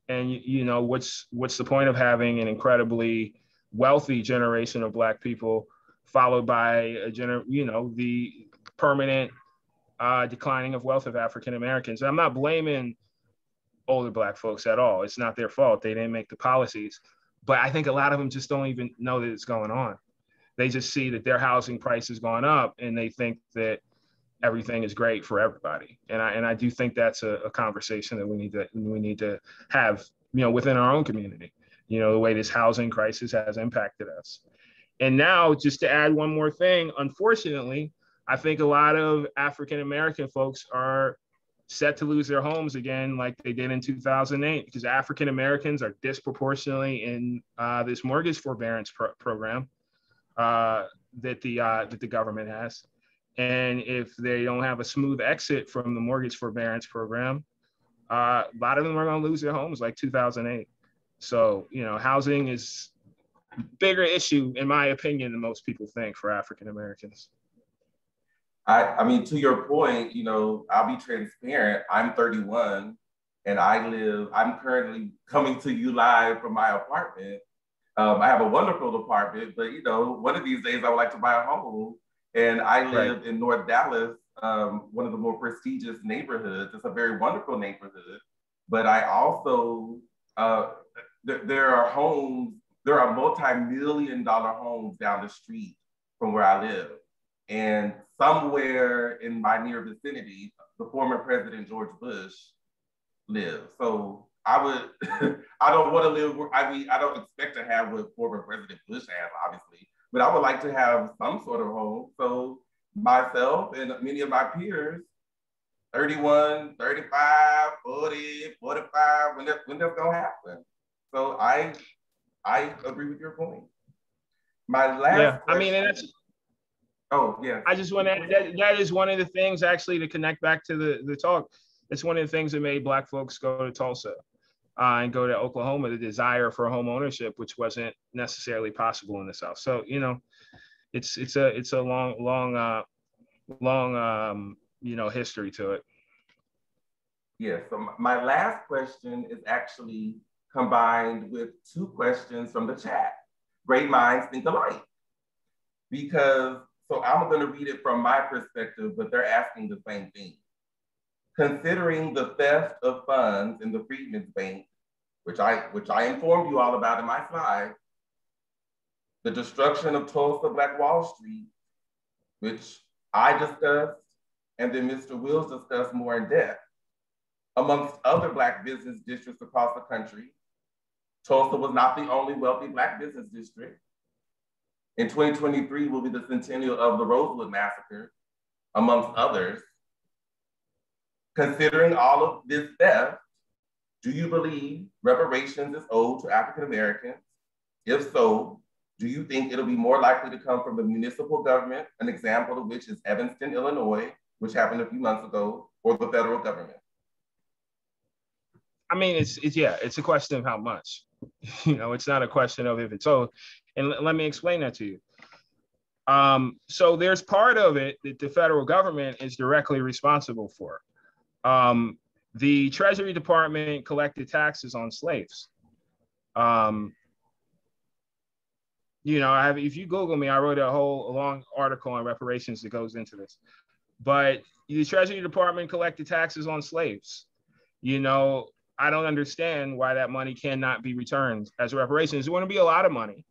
And you, you know, what's what's the point of having an incredibly wealthy generation of black people followed by a gener- you know, the permanent uh, declining of wealth of African Americans. I'm not blaming older black folks at all. It's not their fault. They didn't make the policies. But I think a lot of them just don't even know that it's going on. They just see that their housing price has gone up and they think that everything is great for everybody. And I and I do think that's a, a conversation that we need to we need to have, you know, within our own community. You know, the way this housing crisis has impacted us. And now, just to add one more thing, unfortunately, I think a lot of African American folks are set to lose their homes again, like they did in 2008, because African Americans are disproportionately in uh, this mortgage forbearance pro- program uh, that the uh, that the government has. And if they don't have a smooth exit from the mortgage forbearance program, uh, a lot of them are going to lose their homes, like 2008. So you know, housing is bigger issue, in my opinion, than most people think for African Americans. I, I mean, to your point, you know, I'll be transparent. I'm 31 and I live, I'm currently coming to you live from my apartment. Um, I have a wonderful apartment, but you know, one of these days I would like to buy a home. And I live right. in North Dallas, um, one of the more prestigious neighborhoods. It's a very wonderful neighborhood, but I also, uh, th- there are homes there are multi-million dollar homes down the street from where I live. And somewhere in my near vicinity, the former President George Bush lives. So I would, I don't want to live I mean, I don't expect to have what former President Bush has, obviously, but I would like to have some sort of home. So myself and many of my peers, 31, 35, 40, 45, when, that, when that's gonna happen. So I I agree with your point. My last. Yeah, question, I mean, and that's. Oh yeah. I just want to. Add that, that is one of the things actually to connect back to the the talk. It's one of the things that made Black folks go to Tulsa. Uh, and go to Oklahoma, the desire for home ownership, which wasn't necessarily possible in the South. So you know, it's it's a it's a long long uh, long um, you know history to it. Yeah. So my last question is actually combined with two questions from the chat. Great minds think alike. Because, so I'm gonna read it from my perspective, but they're asking the same thing. Considering the theft of funds in the Freedmen's Bank, which I, which I informed you all about in my slide, the destruction of Tulsa Black Wall Street, which I discussed, and then Mr. Wills discussed more in depth, amongst other Black business districts across the country, Tulsa was not the only wealthy Black business district. In 2023 will be the centennial of the Rosewood Massacre, amongst others. Considering all of this theft, do you believe reparations is owed to African Americans? If so, do you think it'll be more likely to come from the municipal government, an example of which is Evanston, Illinois, which happened a few months ago, or the federal government? I mean, it's, it's yeah, it's a question of how much. You know, it's not a question of if it's owed. And let me explain that to you. Um, so there's part of it that the federal government is directly responsible for. Um, the Treasury Department collected taxes on slaves. Um, you know, I have, if you Google me, I wrote a whole a long article on reparations that goes into this. But the Treasury Department collected taxes on slaves. You know, I don't understand why that money cannot be returned as reparations. It wouldn't be a lot of money,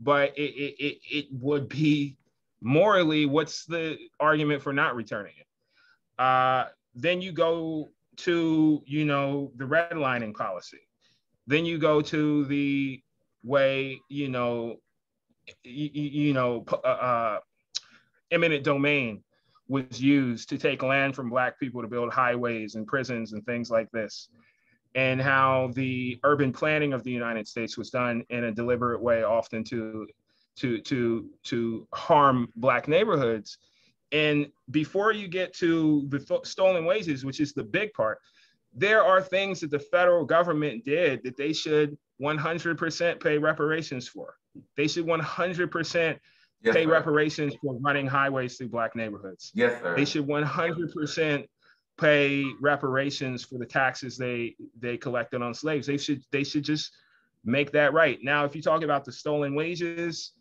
but it, it, it, it would be morally, what's the argument for not returning it? Uh, then you go to, you know, the redlining policy. Then you go to the way, you know, you, you know, uh, uh, eminent domain was used to take land from Black people to build highways and prisons and things like this, and how the urban planning of the United States was done in a deliberate way, often to to to to harm Black neighborhoods. And before you get to the th- stolen wages, which is the big part, there are things that the federal government did that they should 100% pay reparations for. They should 100% yes, pay sir. reparations for running highways through Black neighborhoods. Yes, sir. They should 100% pay reparations for the taxes they they collected on slaves. They should they should just make that right. Now, if you talk about the stolen wages,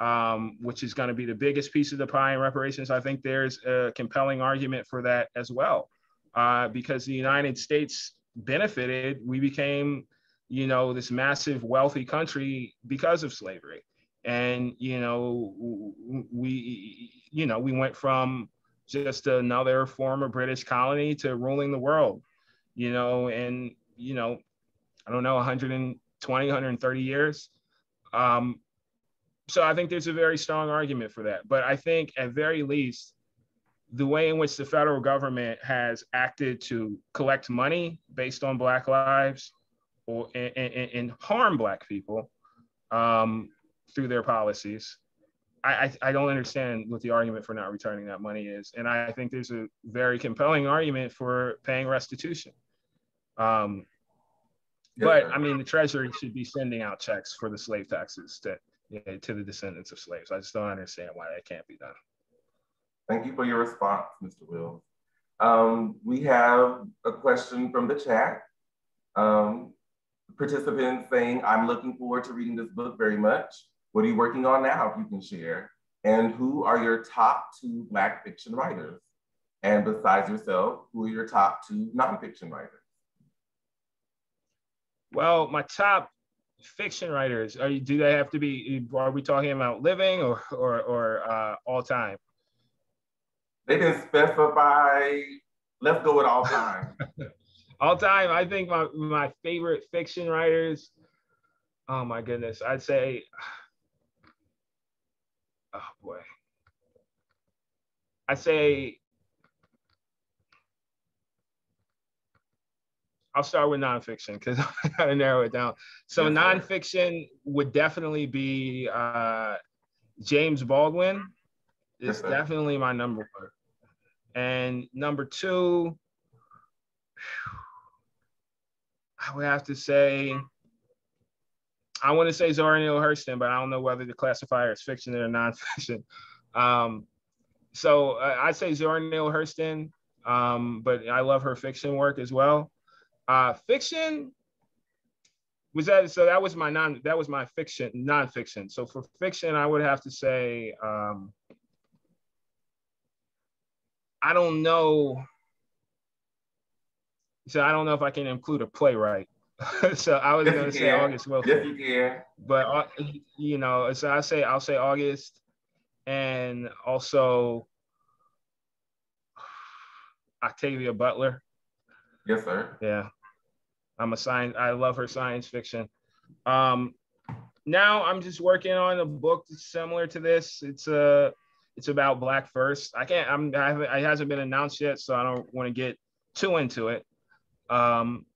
um, which is going to be the biggest piece of the pie in reparations, I think there's a compelling argument for that as well, uh, because the United States benefited. We became you know, this massive wealthy country because of slavery. And, you know, we, you know, we went from just another former British colony to ruling the world, you know, and, you know, I don't know, 120, 130 years. Um, so I think there's a very strong argument for that. But I think at very least, the way in which the federal government has acted to collect money based on Black lives or and, and, and harm black people um, through their policies. I, I, I don't understand what the argument for not returning that money is, and I think there's a very compelling argument for paying restitution. Um, but I mean, the Treasury should be sending out checks for the slave taxes to to the descendants of slaves. I just don't understand why that can't be done. Thank you for your response, Mr. Will. Um, we have a question from the chat. Um, participants saying, I'm looking forward to reading this book very much. What are you working on now, if you can share? And who are your top two Black fiction writers? And besides yourself, who are your top two nonfiction writers? Well, my top fiction writers, are you, do they have to be, are we talking about living or, or, or uh, all time? They can specify, let's go with all time. all time, I think my, my favorite fiction writers, oh my goodness, I'd say, oh boy. I say, I'll start with nonfiction because I gotta narrow it down. So yes, nonfiction would definitely be uh, James Baldwin. Is yes, definitely my number one. And number two, I would have to say, I want to say Zora Neale Hurston, but I don't know whether to classify her as fiction or nonfiction. Um, so uh, I'd say Zora Neale Hurston, um, but I love her fiction work as well. Uh, fiction was that so that was my non that was my fiction nonfiction. So for fiction, I would have to say um, I don't know so I don't know if I can include a playwright. so I was gonna say August Wilson. Yes, you. But uh, you know, so I say I'll say August, and also Octavia Butler. Yes, sir. Yeah, I'm a science. I love her science fiction. Um, now I'm just working on a book similar to this. It's a, uh, it's about Black First. I can't. I'm. I haven't. It hasn't been announced yet, so I don't want to get too into it. Um,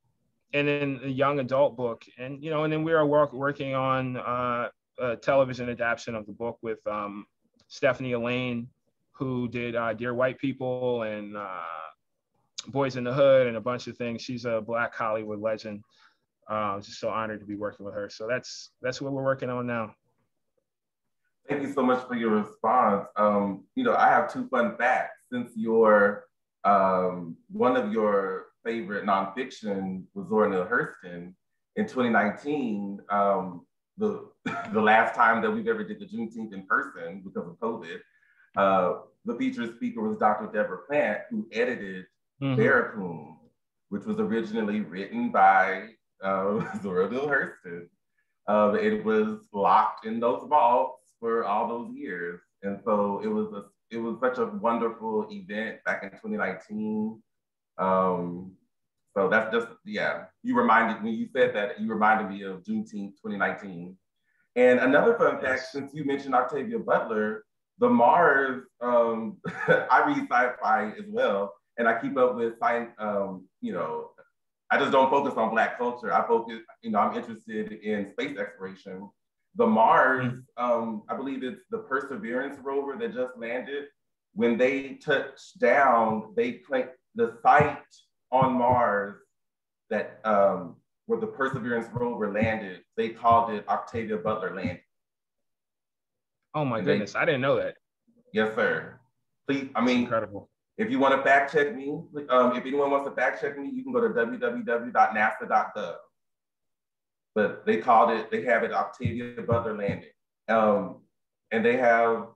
and then a young adult book, and you know, and then we are work, working on uh, a television adaptation of the book with um, Stephanie Allain, who did uh, Dear White People and uh, Boyz n the Hood and a bunch of things. She's a Black Hollywood legend. Uh, just so honored to be working with her. So that's that's what we're working on now. Thank you so much for your response. Um, you know, I have two fun facts. Since your um, one of your favorite nonfiction was Zora Neale Hurston, in 2019, um, the the last time that we've ever did the Juneteenth in person because of COVID, uh, the featured speaker was Dr. Deborah Plant, who edited mm-hmm. Barracoon, which was originally written by uh, Zora Neale Hurston. Uh, it was locked in those vaults for all those years, and so it was a it was such a wonderful event back in 2019. Um, so that's just yeah. You reminded when you said that you reminded me of Juneteenth 2019. And another fun yes. fact, since you mentioned Octavia Butler, the Mars, um, I read sci-fi as well, and I keep up with science. Um, you know, I just don't focus on Black culture. I focus, you know, I'm interested in space exploration. The Mars, mm-hmm. um, I believe it's the Perseverance rover that just landed. When they touched down, they claimed the site on Mars that um, where the Perseverance rover landed, they called it Octavia Butler Landing. Oh my and goodness, they, I didn't know that. Yes, sir. Please, I mean, That's incredible. If you want to fact check me, um, if anyone wants to fact check me, you can go to www.nasa.gov. But they called it, they have it Octavia Butler Landing. Um, and they have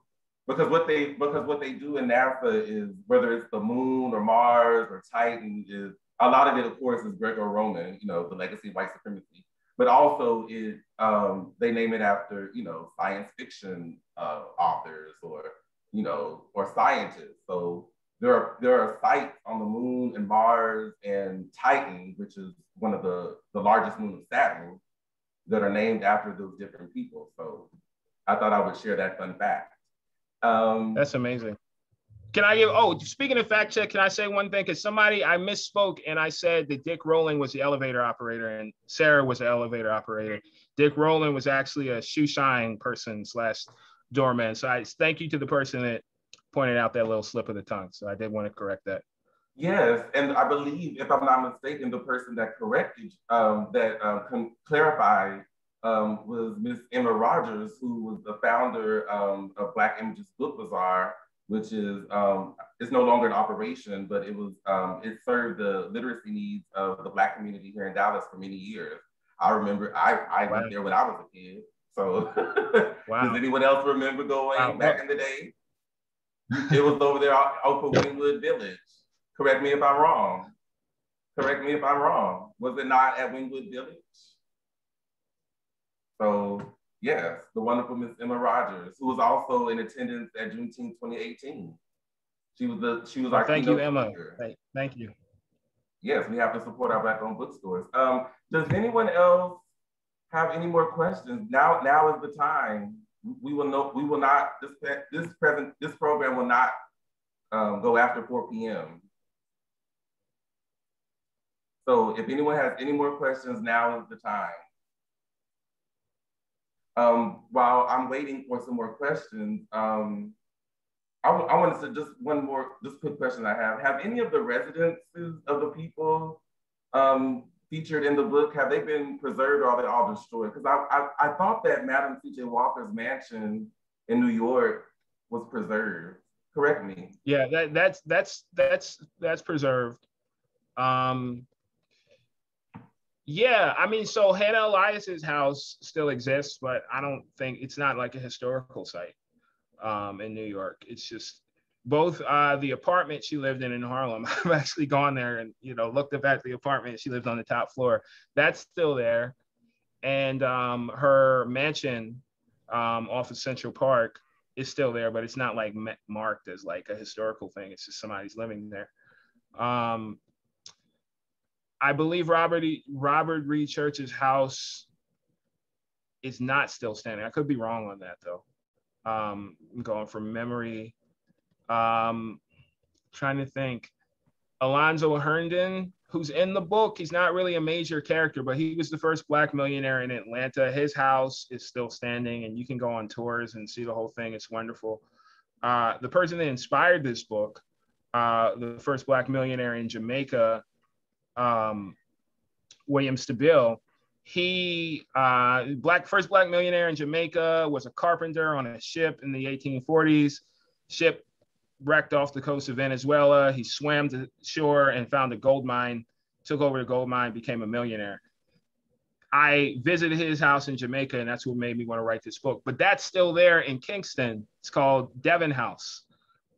because what they because what they do in NASA is whether it's the moon or Mars or Titan is a lot of it, of course, is Greco-Roman, you know, the legacy of white supremacy, but also it um, they name it after you know science fiction uh, authors or you know or scientists. So there are there are sites on the moon and Mars and Titan, which is one of the the largest moon of Saturn, that are named after those different people. So I thought I would share that fun fact. Um, That's amazing. Can I give? Oh, speaking of fact check, can I say one thing? Because somebody I misspoke and I said that Dick Rowland was the elevator operator and Sarah was the elevator operator. Dick Rowland was actually a shoe shine person slash doorman. So I thank you to the person that pointed out that little slip of the tongue. So I did want to correct that. Yes, and I believe, if I'm not mistaken, the person that corrected um, that um, clarified um, was Miss Emma Rodgers, who was the founder um, of Black Images Book Bazaar, which is um, it's no longer in operation, but it was um, it served the literacy needs of the Black community here in Dallas for many years. I remember I I wow. went there when I was a kid. So wow. does anyone else remember going wow. back in the day? It was over there out of Wynnewood Village. Correct me if I'm wrong. Correct me if I'm wrong. Was it not at Wynnewood Village? So yes, the wonderful Miss Emma Rodgers, who was also in attendance at Juneteenth 2018. She was the she was our thank you, Emma. Thank, thank you. Yes, we have to support our black-owned bookstores. Um, does anyone else have any more questions? Now, now is the time. We will know. We will not. This this present this program will not um, go after 4 p.m. So if anyone has any more questions, now is the time. Um, while I'm waiting for some more questions, um, I, I wanted to just one more, just quick question I have. Have any of the residences of the people um, featured in the book, have they been preserved or are they all destroyed? Because I, I, I thought that Madam C.J. Walker's mansion in New York was preserved. Correct me. Yeah, that, that's that's that's that's preserved. Um, yeah, I mean, so Hannah Elias's house still exists, but I don't think it's not like a historical site um, in New York. It's just both uh, the apartment she lived in in Harlem. I've actually gone there and you know looked up at the apartment. She lived on the top floor. That's still there, and um, her mansion um, off of Central Park is still there, but it's not like marked as like a historical thing. It's just somebody's living there. Um, I believe Robert e, Robert Reed Church's house is not still standing. I could be wrong on that though. Um, going from memory. Um, trying to think. Alonzo Herndon, who's in the book, he's not really a major character, but he was the first black millionaire in Atlanta. His house is still standing, and you can go on tours and see the whole thing. It's wonderful. Uh, the person that inspired this book, uh, the first black millionaire in Jamaica, um, William Stabile, he uh, black first black millionaire in Jamaica was a carpenter on a ship in the 1840s. Ship wrecked off the coast of Venezuela. He swam to shore and found a gold mine. Took over the gold mine, became a millionaire. I visited his house in Jamaica, and that's what made me want to write this book. But that's still there in Kingston. It's called Devon House.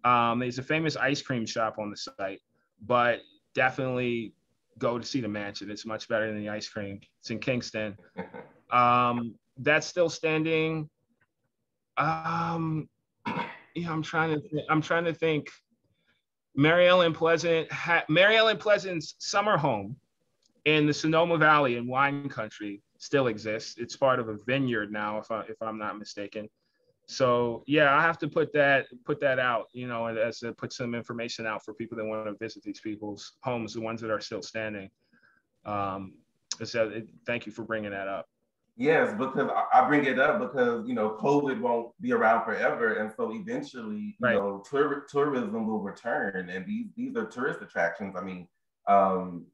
Um, there's a famous ice cream shop on the site, but definitely go to see the mansion. It's much better than the ice cream. It's in Kingston. Um, that's still standing. Um, yeah, I'm trying to. Th- I'm trying to think. Mary Ellen Pleasant, ha- Mary Ellen Pleasant's summer home in the Sonoma Valley in wine country still exists. It's part of a vineyard now, if I if I'm not mistaken. So yeah, I have to put that put that out, you know, as to put some information out for people that want to visit these people's homes, the ones that are still standing. Um, so it, thank you for bringing that up. Yes, because I bring it up because you know COVID won't be around forever, and so eventually, you right. know, tour, tourism will return, and these these are tourist attractions. I mean, um,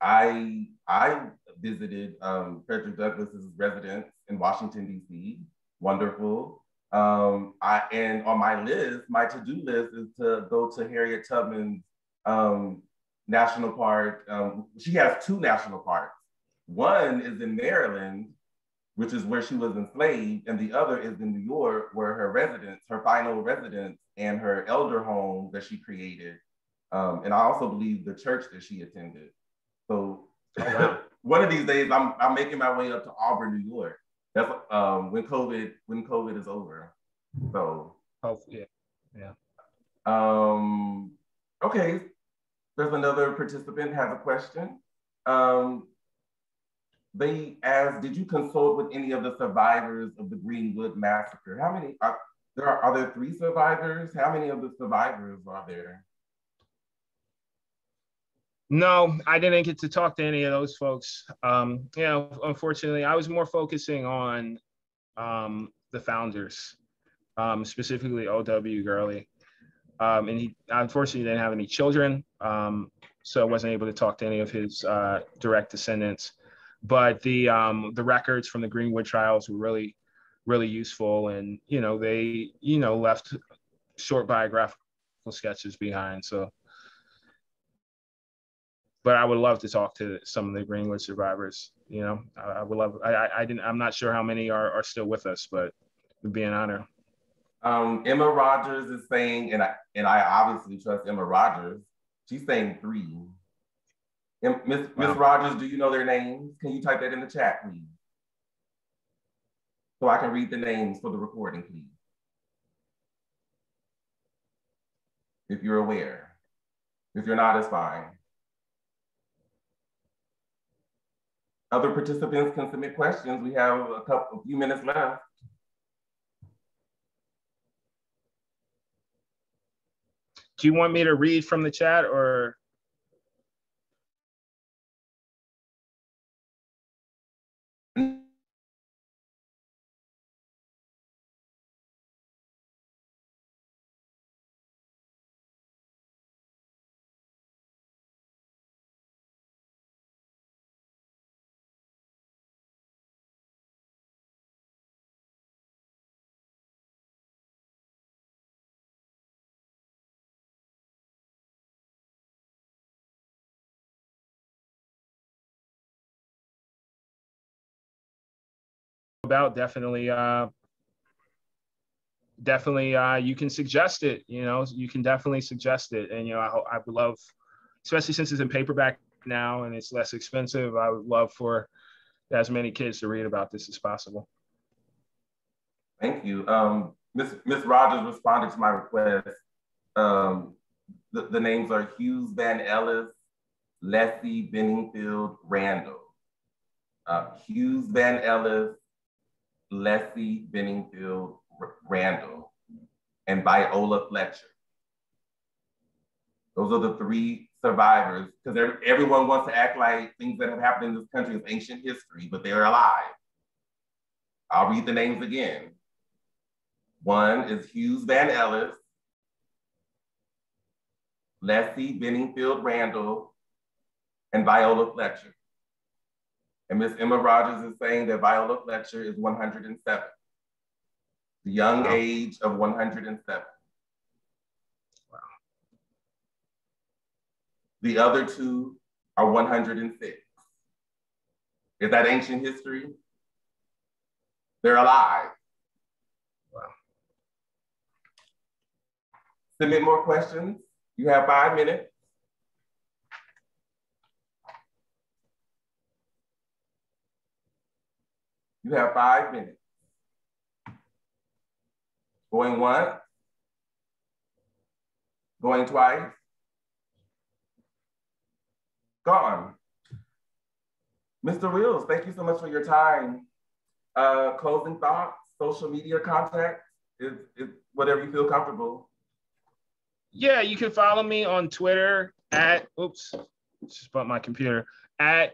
I I visited um, Frederick Douglass's residence in Washington D.C. Wonderful. Um, I and on my list, my to-do list is to go to Harriet Tubman's um, national park. Um, she has two national parks. One is in Maryland, which is where she was enslaved, and the other is in New York, where her residence, her final residence, and her elder home that she created. Um, and I also believe the church that she attended. So oh, one of these days, I'm, I'm making my way up to Auburn, New York. That's um, when COVID when COVID is over. So oh yeah, yeah. Um, okay, there's another participant has a question. Um, they asked, did you consult with any of the survivors of the Greenwood massacre? How many are there? Are, are there three survivors? How many of the survivors are there? No, I didn't get to talk to any of those folks. Um, you know, unfortunately, I was more focusing on um, the founders, um, specifically O.W. Gurley. Um, and he unfortunately didn't have any children, um, so I wasn't able to talk to any of his uh, direct descendants. But the um, the records from the Greenwood trials were really, really useful, and you know they you know left short biographical sketches behind. So but I would love to talk to some of the Greenwood survivors. You know, I, I would love. I, I didn't. I'm not sure how many are, are still with us, but it'd be an honor. Um, Emma Rodgers is saying, and I and I obviously trust Emma Rodgers. She's saying three. Miss Miss wow. Rodgers, do you know their names? Can you type that in the chat, please? So I can read the names for the recording, please. If you're aware. If you're not, it's fine. Other participants can submit questions. We have a couple, a few minutes left. Do you want me to read from the chat or? About, definitely uh, definitely uh, you can suggest it. You know, you can definitely suggest it, and you know, I, I would love, especially since it's in paperback now and it's less expensive. I would love for as many kids to read about this as possible. Thank you. Um, Miss Miss Rodgers responded to my request. Um, the, the names are Hughes Van Ellis, Leslie Benningfield Randle. Uh, Hughes Van Ellis, Leslie Benningfield Randle, and Viola Fletcher. Those are the three survivors, because everyone wants to act like things that have happened in this country is ancient history, but they're alive. I'll read the names again. One is Hughes Van Ellis, Leslie Benningfield Randle, and Viola Fletcher. And Miss Emma Rodgers is saying that Viola Fletcher is 107, the young wow. age of 107. Wow. The other two are 106. Is that ancient history? They're alive. Wow. Submit more questions. You have five minutes. You have five minutes. Going once. Going twice. Gone. Mr. Wills, thank you so much for your time. Uh, closing thoughts, social media contact, is, is whatever you feel comfortable. Yeah, you can follow me on Twitter at, oops, just bought my computer, at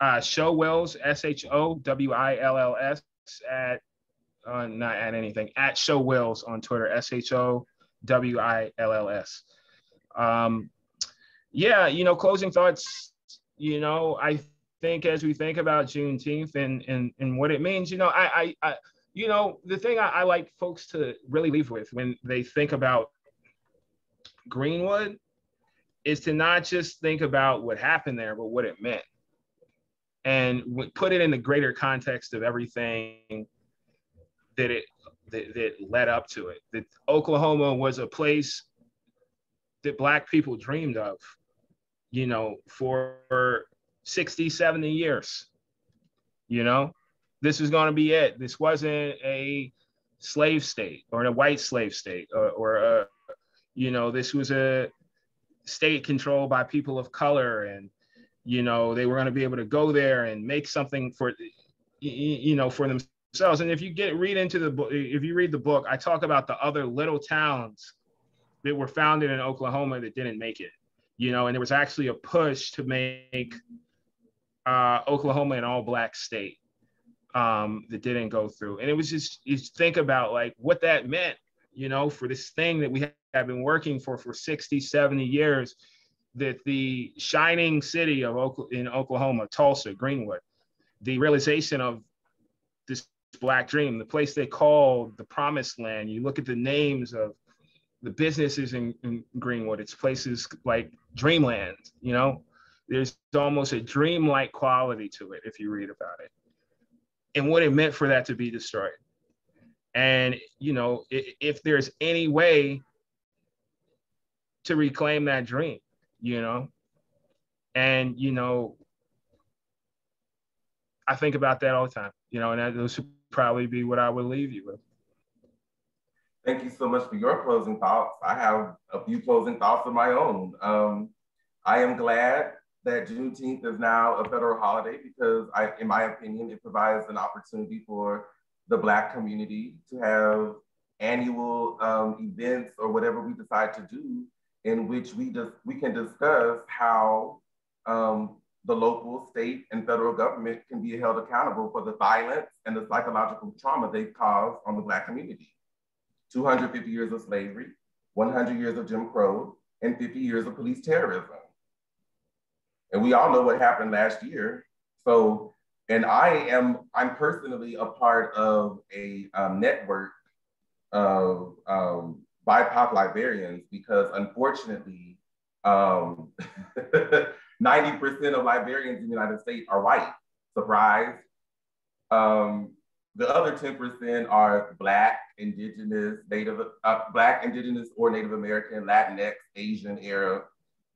uh, Show Wills, S H O W I L L S, at, uh, not at anything, at Show Wills on Twitter, S H O W I L L S. Um, yeah, you know, closing thoughts, you know, I think as we think about Juneteenth and, and, and what it means, you know, I, I, I you know, the thing I, I like folks to really leave with when they think about Greenwood is to not just think about what happened there, but what it meant and put it in the greater context of everything that it that, that led up to it. That Oklahoma was a place that Black people dreamed of, you know, for 60, 70 years. You know, this was going to be it. This wasn't a slave state or a white slave state or, or a, you know, this was a state controlled by people of color and you know they were going to be able to go there and make something for you know for themselves. And if you get read into the book if you read the book i talk about the other little towns that were founded in oklahoma that didn't make it you know and there was actually a push to make uh, oklahoma an all black state um, that didn't go through. And it was just you think about like what that meant you know for this thing that we have been working for for 60 70 years that the shining city of in Oklahoma, Tulsa, Greenwood, the realization of this black dream, the place they call the promised land. You look at the names of the businesses in, in Greenwood, it's places like dreamland, you know, there's almost a dreamlike quality to it if you read about it and what it meant for that to be destroyed. And, you know, if, if there's any way to reclaim that dream, you know? And, you know, I think about that all the time, you know, and that, those should probably be what I would leave you with. Thank you so much for your closing thoughts. I have a few closing thoughts of my own. Um, I am glad that Juneteenth is now a federal holiday because, I, in my opinion, it provides an opportunity for the Black community to have annual um, events or whatever we decide to do in which we just we can discuss how um, the local, state, and federal government can be held accountable for the violence and the psychological trauma they've caused on the Black community. 250 years of slavery, 100 years of Jim Crow, and 50 years of police terrorism. And we all know what happened last year. So, and I am, I'm personally a part of a um, network of um, BIPOC librarians because unfortunately, um, 90% of librarians in the United States are white. Surprise. Um, the other 10% are Black, Indigenous, Native, uh, Black, Indigenous, or Native American, Latinx, Asian, Arab.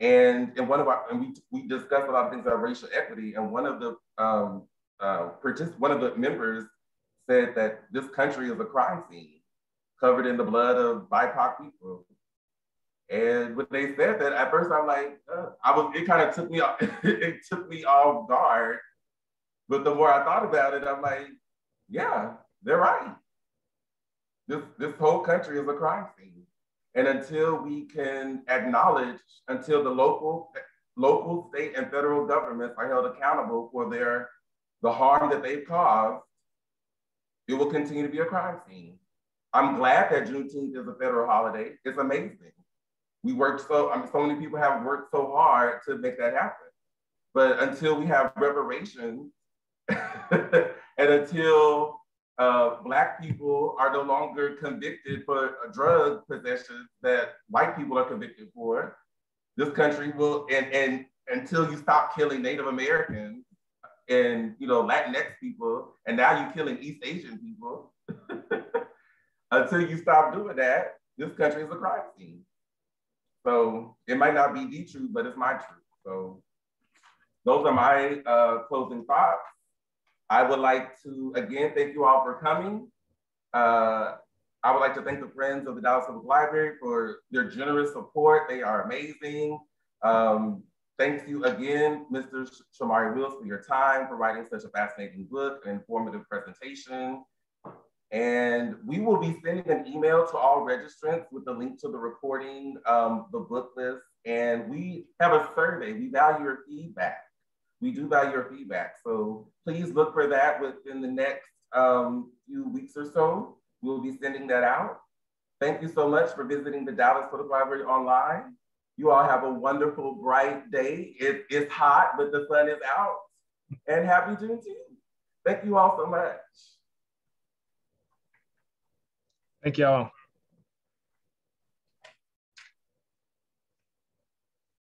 And, and one of our, and we, we discussed a lot of things about racial equity. And one of the, um, uh, one of the members said that this country is a crime scene covered in the blood of BIPOC people. And when they said that, at first I'm like, uh, I was. It kind of took me off. it took me off guard. But the more I thought about it, I'm like, yeah, they're right. This, this whole country is a crime scene. And until we can acknowledge, until the local, local, state, and federal governments are held accountable for their the harm that they've caused, it will continue to be a crime scene. I'm glad that Juneteenth is a federal holiday. It's amazing. We worked so, I mean, so many people have worked so hard to make that happen. But until we have reparations and until uh, Black people are no longer convicted for a drug possession that white people are convicted for, this country will, and, and until you stop killing Native Americans and you know Latinx people, and now you're killing East Asian people. until you stop doing that, this country is a crime scene. So it might not be the truth, but it's my truth. So those are my uh, closing thoughts. I would like to again thank you all for coming. Uh, I would like to thank the Friends of the Dallas Public Library for their generous support. They are amazing. Um, thanks you again, Mr. Shomari Wills, for your time, for writing such a fascinating book, an informative presentation. And we will be sending an email to all registrants with the link to the recording, um, the book list, and we have a survey. We value your feedback. We do value your feedback. So please look for that within the next um, few weeks or so. We'll be sending that out. Thank you so much for visiting the Dallas Public Library online. You all have a wonderful, bright day. It, it's hot, but the sun is out. And happy Juneteenth. Thank you all so much. Thank you all.